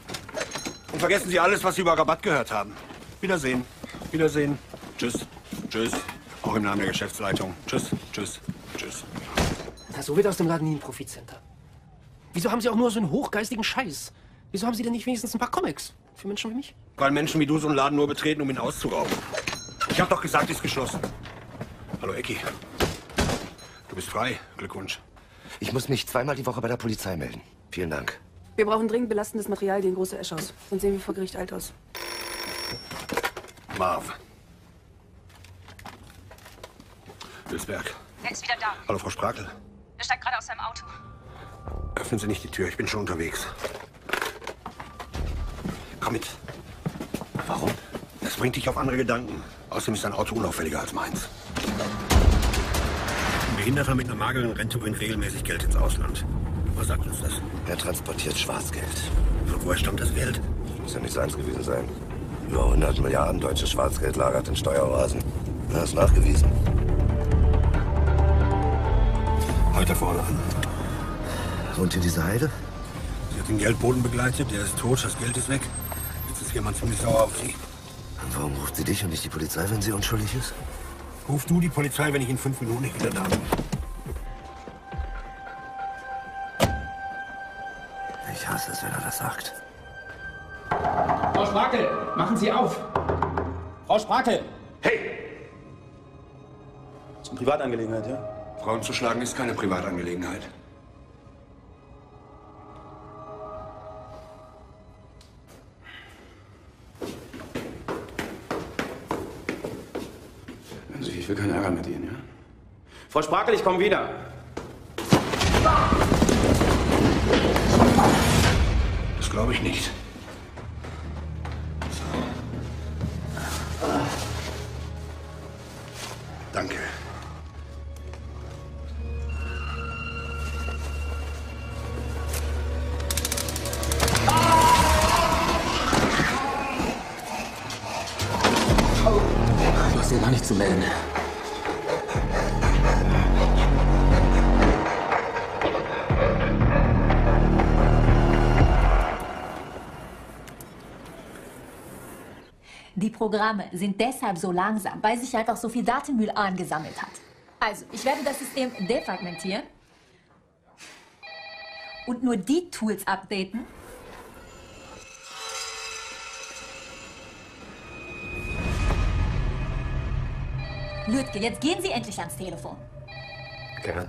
Und vergessen Sie alles, was Sie über Rabatt gehört haben. Wiedersehen. Wiedersehen. Tschüss. Tschüss. Auch im Namen der Geschäftsleitung. Tschüss. Tschüss. Tschüss. Na, so wird aus dem Laden nie ein Profitcenter. Wieso haben Sie auch nur so einen hochgeistigen Scheiß? Wieso haben Sie denn nicht wenigstens ein paar Comics? Für Menschen wie mich? Weil Menschen wie du so einen Laden nur betreten, um ihn auszurauben. Ich hab doch gesagt, ist geschlossen. Hallo, Ecki. Du bist frei. Glückwunsch. Ich muss mich zweimal die Woche bei der Polizei melden. Vielen Dank. Wir brauchen dringend belastendes Material gegen große Eschhaus. Sonst sehen wir vor Gericht alt aus. Marv. Wilsberg. Er ist wieder da. Hallo, Frau Sprakel. Er steigt gerade aus seinem Auto. Öffnen Sie nicht die Tür, ich bin schon unterwegs. Komm mit. Warum? Das bringt dich auf andere Gedanken. Außerdem ist dein Auto unauffälliger als meins. Ein Behinderter mit einer mageren Rente bringt regelmäßig Geld ins Ausland. Was sagt uns das? Er transportiert Schwarzgeld. Von woher stammt das Geld? Muss ja nicht seins gewesen sein. Über 100 Milliarden deutsches Schwarzgeld lagert in Steueroasen. Er ist nachgewiesen. Heute vorne an. Wohnt hier diese Heide? Sie hat den Geldboden begleitet, der ist tot, das Geld ist weg. Jetzt ist jemand ziemlich sauer auf sie. Und warum ruft sie dich und nicht die Polizei, wenn sie unschuldig ist? Ruf du die Polizei, wenn ich in fünf Minuten nicht wieder da bin. Ich hasse es, wenn er das sagt. Frau Sprakel, machen Sie auf! Frau Sprakel! Hey! Das ist eine Privatangelegenheit, ja? Frauen zu schlagen ist keine Privatangelegenheit. Hören Sie, ich will keinen Ärger mit Ihnen, ja? Frau Sprakel, ich komme wieder. Das glaube ich nicht. Programme sind deshalb so langsam, weil sich einfach so viel Datenmüll angesammelt hat. Also, ich werde das System defragmentieren und nur die Tools updaten, Lütke, jetzt gehen Sie endlich ans Telefon. Gern.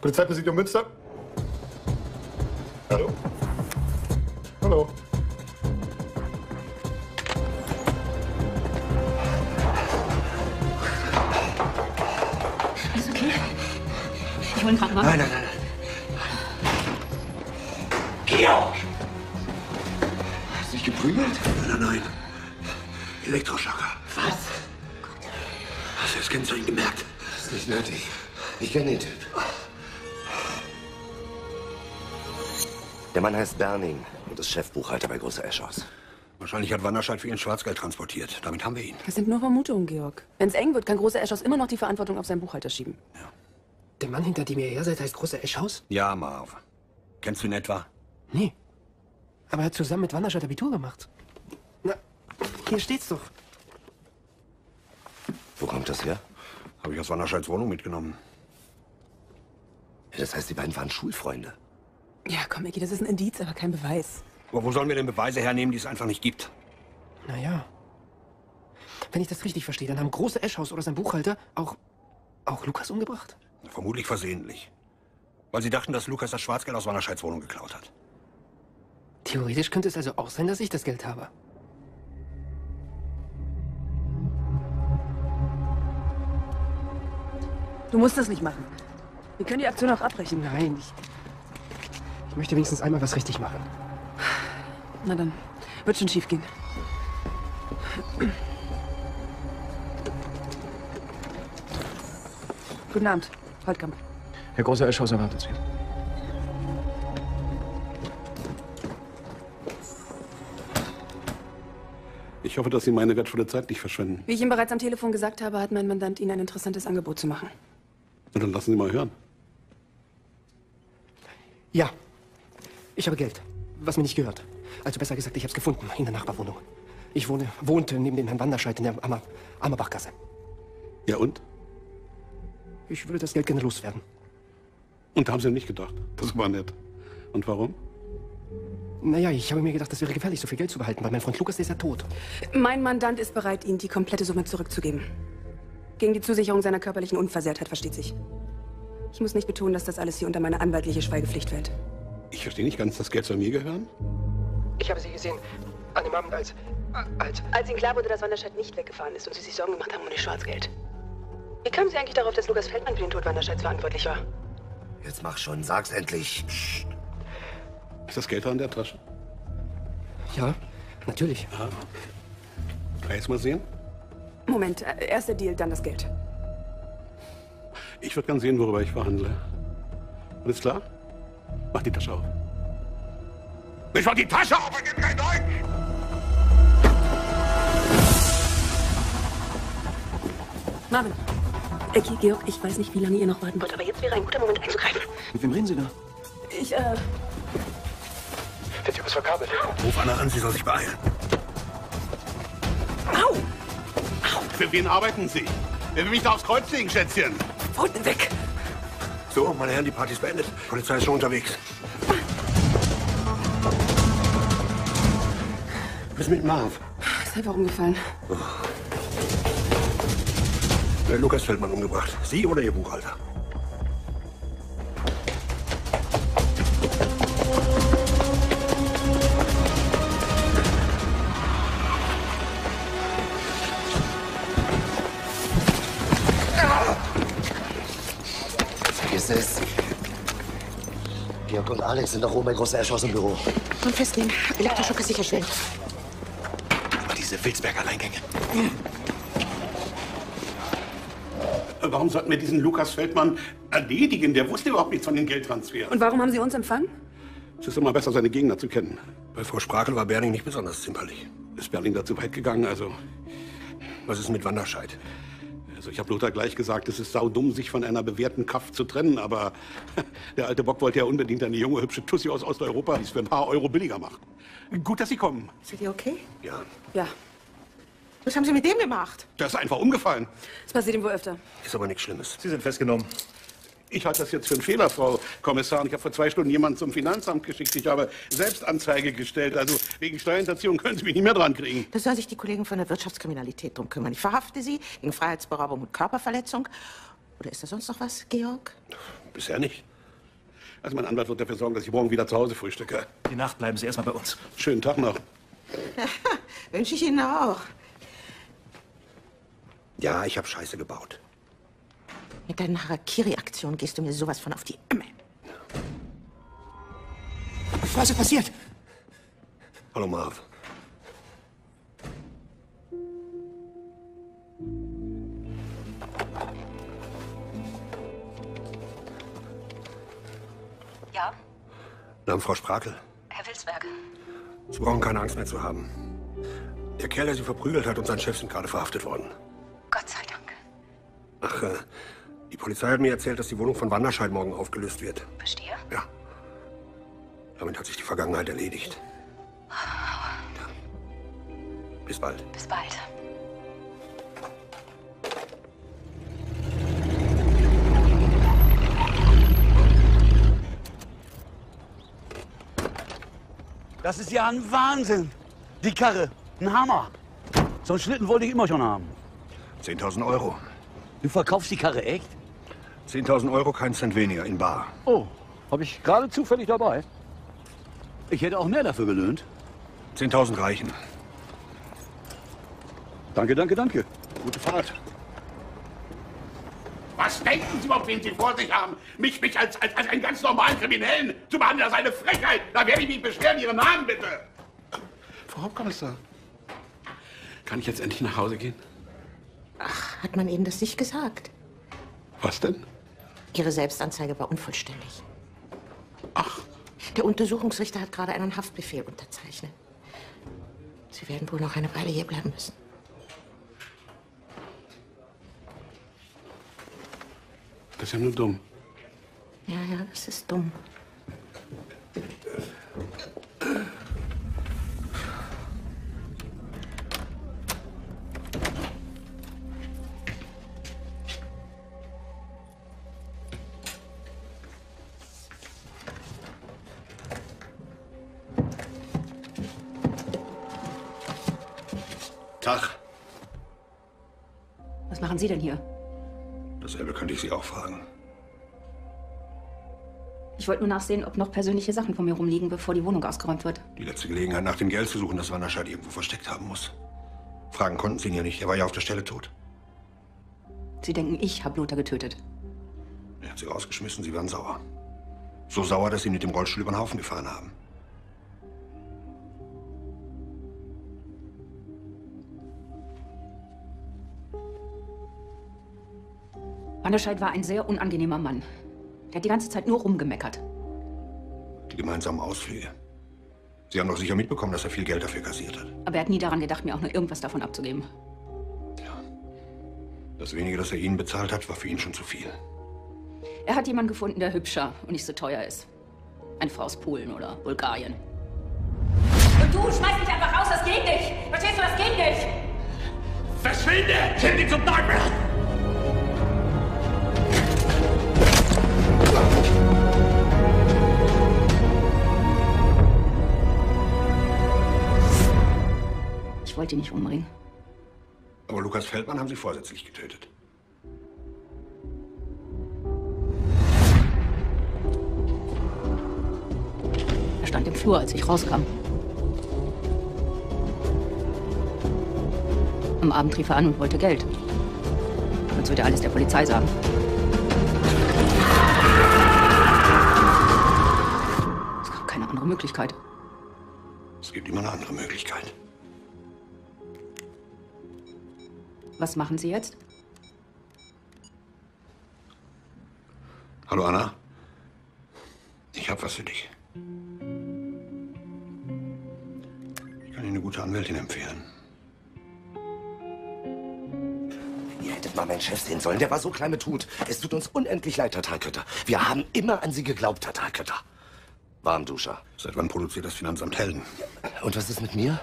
Polizeipräsidium Münster. Hallo? Hallo. Okay? Ich hole einen Krankenwagen. Nein, nein, nein. Georg! Hast du dich geprügelt? Nein, nein. Elektroschocker. Was? Hast du das Kennzeichen gemerkt? Das ist nicht nötig. Ich kenne den Typ. Der Mann heißt Berning und ist Chefbuchhalter bei Große Eschhaus. Wahrscheinlich hat Wanderscheid für ihn Schwarzgeld transportiert. Damit haben wir ihn. Das sind nur Vermutungen, Georg. Wenn es eng wird, kann große Eschhaus immer noch die Verantwortung auf seinen Buchhalter schieben. Der Mann, hinter dem ihr her seid, heißt Große Eschhaus? Ja, Marv. Kennst du ihn etwa? Nee. Aber er hat zusammen mit Wanderscheid Abitur gemacht. Na, hier steht's doch. Wo kommt das her? Habe ich aus Wanderscheids Wohnung mitgenommen. Das heißt, die beiden waren Schulfreunde. Ja, komm, Micky, das ist ein Indiz, aber kein Beweis. Aber wo sollen wir denn Beweise hernehmen, die es einfach nicht gibt? Naja. Wenn ich das richtig verstehe, dann haben Große Eschhaus oder sein Buchhalter auch, auch Lukas umgebracht. Vermutlich versehentlich. Weil sie dachten, dass Lukas das Schwarzgeld aus Wanderscheids Wohnung geklaut hat. Theoretisch könnte es also auch sein, dass ich das Geld habe. Du musst das nicht machen. Wir können die Aktion auch abbrechen. Nein, ich, ich möchte wenigstens einmal was richtig machen. Na dann, wird schon schief gehen. Guten Abend, Holtkamp. Herr Großer Eschhaus erwartet Sie. Ich hoffe, dass Sie meine wertvolle Zeit nicht verschwenden. Wie ich ihm bereits am Telefon gesagt habe, hat mein Mandant Ihnen ein interessantes Angebot zu machen. Und dann lassen Sie mal hören. Ja, ich habe Geld, was mir nicht gehört. Also besser gesagt, ich habe es gefunden in der Nachbarwohnung. Ich wohne, wohnte neben dem Herrn Wanderscheid in der Ammer, Ammerbachgasse. Ja und? Ich würde das Geld gerne loswerden. Und da haben Sie nicht gedacht. Das war nett. Und warum? Naja, ich habe mir gedacht, das wäre gefährlich, so viel Geld zu behalten, weil mein Freund Lukas der ist ja tot. Mein Mandant ist bereit, Ihnen die komplette Summe zurückzugeben. Gegen die Zusicherung seiner körperlichen Unversehrtheit, versteht sich. Ich muss nicht betonen, dass das alles hier unter meine anwaltliche Schweigepflicht fällt. Ich verstehe nicht ganz, das Geld soll mir gehören? Ich habe Sie gesehen, an dem Abend, als... als... Als Ihnen klar wurde, dass Wanderscheid nicht weggefahren ist und Sie sich Sorgen gemacht haben um das Schwarzgeld. Wie kamen Sie eigentlich darauf, dass Lukas Feldmann für den Tod Wanderscheids verantwortlich war? Jetzt mach schon, sag's endlich. Ist das Geld da in der Tasche? Ja, natürlich. Ja. Kann ich jetzt mal sehen? Moment, äh, erst der Deal, dann das Geld. Ich würde gern sehen, worüber ich verhandle. Alles klar? Mach die Tasche auf. Ich mach die Tasche auf und gib kein Deutsch! Marvin. Ecki, Georg, ich weiß nicht, wie lange ihr noch warten wollt, aber jetzt wäre ein guter Moment einzugreifen. Mit wem reden Sie da? Ich, äh... Der Typ ist verkabelt. Ruf Anna an, sie soll sich beeilen. Au! Für wen arbeiten Sie? Wer will mich da aufs Kreuz legen, Schätzchen? Pfoten weg! So, meine Herren, die Party ist beendet. Die Polizei ist schon unterwegs. Was ist mit Marv? Ist einfach umgefallen. Wer hat Lukas Feldmann umgebracht? Sie oder Ihr Buchhalter? Vergiss es. Georg und Alex sind doch oben bei großer Erschoss im Büro. Und festnehmen. Elektroschocker sicherstellen. Diese Wilsberger Alleingänge. Warum sollten wir diesen Lukas Feldmann erledigen? Der wusste überhaupt nichts von den Geldtransfers. Und warum haben Sie uns empfangen? Es ist immer besser, seine Gegner zu kennen. Bei Frau Sprakel war Berling nicht besonders zimperlich. Ist Berling dazu weit gegangen? Also, Was ist mit Wanderscheid? Also ich habe Lothar gleich gesagt, es ist saudumm, sich von einer bewährten Kraft zu trennen. Aber der alte Bock wollte ja unbedingt eine junge, hübsche Tussi aus Osteuropa, die es für ein paar Euro billiger macht. Gut, dass Sie kommen. Sind die okay? Ja. Ja, Was haben Sie mit dem gemacht? Der ist einfach umgefallen. das passiert ihm wohl öfter. Ist aber nichts Schlimmes. Sie sind festgenommen. Ich halte das jetzt für einen Fehler, Frau Kommissarin. Ich habe vor zwei Stunden jemanden zum Finanzamt geschickt. Ich habe Selbstanzeige gestellt. Also wegen Steuerhinterziehung können Sie mich nicht mehr dran kriegen. Da sollen sich die Kollegen von der Wirtschaftskriminalität drum kümmern. Ich verhafte Sie wegen Freiheitsberaubung und Körperverletzung. Oder ist da sonst noch was, Georg? Bisher nicht. Also mein Anwalt wird dafür sorgen, dass ich morgen wieder zu Hause frühstücke. Die Nacht bleiben Sie erstmal bei uns. Schönen Tag noch. Wünsche ich Ihnen auch. Ja, ich habe Scheiße gebaut. Mit deinen Harakiri-Aktionen gehst du mir sowas von auf die Imme. Was ist passiert? Hallo, Marv. Ja, Namen Frau Sprakel. Herr Wilsberg. Sie brauchen keine Angst mehr zu haben. Der Kerl, der Sie verprügelt hat, und sein Chef sind gerade verhaftet worden. Gott sei Dank. Ach, äh, Polizei hat mir erzählt, dass die Wohnung von Wanderscheid morgen aufgelöst wird. Verstehe. Ja. Damit hat sich die Vergangenheit erledigt. Ja. Bis bald. Bis bald. Das ist ja ein Wahnsinn. Die Karre, ein Hammer. So einen Schlitten wollte ich immer schon haben. 10.000 Euro. Du verkaufst die Karre echt? 10.000 Euro, kein Cent weniger, in bar. Oh, habe ich gerade zufällig dabei. Ich hätte auch mehr dafür gelöhnt. 10.000 reichen. Danke, danke, danke. Gute Fahrt. Was denken Sie überhaupt, wen Sie vor sich haben? Mich, mich als, als, als einen ganz normalen Kriminellen zu behandeln, das ist eine Frechheit. Da werde ich mich beschweren. Ihren Namen bitte. Frau Hauptkommissar, kann ich jetzt endlich nach Hause gehen? Hat man Ihnen das nicht gesagt? Was denn? Ihre Selbstanzeige war unvollständig. Ach. Der Untersuchungsrichter hat gerade einen Haftbefehl unterzeichnet. Sie werden wohl noch eine Weile hier bleiben müssen. Das ist ja nur dumm. Ja, ja, das ist dumm. Sie denn hier? Dasselbe könnte ich Sie auch fragen. Ich wollte nur nachsehen, ob noch persönliche Sachen von mir rumliegen, bevor die Wohnung ausgeräumt wird. Die letzte Gelegenheit, nach dem Geld zu suchen, das Wanderscheid irgendwo versteckt haben muss. Fragen konnten Sie ihn ja nicht. Er war ja auf der Stelle tot. Sie denken, ich habe Lothar getötet. Er hat sie rausgeschmissen, sie waren sauer. So sauer, dass sie ihn mit dem Rollstuhl über den Haufen gefahren haben. Wanderscheid war ein sehr unangenehmer Mann. Der hat die ganze Zeit nur rumgemeckert. Die gemeinsamen Ausflüge. Sie haben doch sicher mitbekommen, dass er viel Geld dafür kassiert hat. Aber er hat nie daran gedacht, mir auch nur irgendwas davon abzugeben. Das wenige, das er Ihnen bezahlt hat, war für ihn schon zu viel. Er hat jemanden gefunden, der hübscher und nicht so teuer ist. Eine Frau aus Polen oder Bulgarien. Und du schmeiß mich einfach raus, das geht nicht. Verstehst du, das geht nicht. Verschwinde! Schind dich zum Teufel! Wollte ihn nicht umbringen. Aber Lukas Feldmann haben Sie vorsätzlich getötet. Er stand im Flur, als ich rauskam. Am Abend rief er an und wollte Geld. Als würde er alles der Polizei sagen. Es gab keine andere Möglichkeit. Es gibt immer eine andere Möglichkeit. Was machen Sie jetzt? Hallo Anna. Ich habe was für dich. Ich kann Ihnen eine gute Anwältin empfehlen. Ihr hättet mal meinen Chef sehen sollen. Der war so klein mit Hut. Es tut uns unendlich leid, Herr Thalkötter. Wir haben immer an Sie geglaubt, Herr Thalkötter. Warmduscher. Seit wann produziert das Finanzamt Helden? Und was ist mit mir?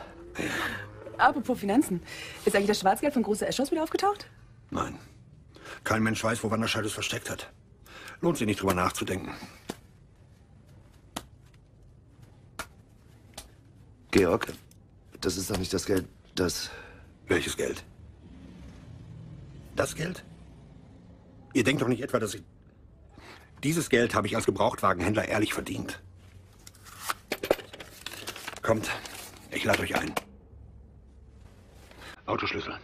Apropos Finanzen. Ist eigentlich das Schwarzgeld von Große Eschers wieder aufgetaucht? Nein. Kein Mensch weiß, wo Wanderscheid es versteckt hat. Lohnt sich nicht drüber nachzudenken. Georg, das ist doch nicht das Geld, das... Welches Geld? Das Geld? Ihr denkt doch nicht etwa, dass ich... Dieses Geld habe ich als Gebrauchtwagenhändler ehrlich verdient. Kommt, ich lade euch ein. Autoschlüssel.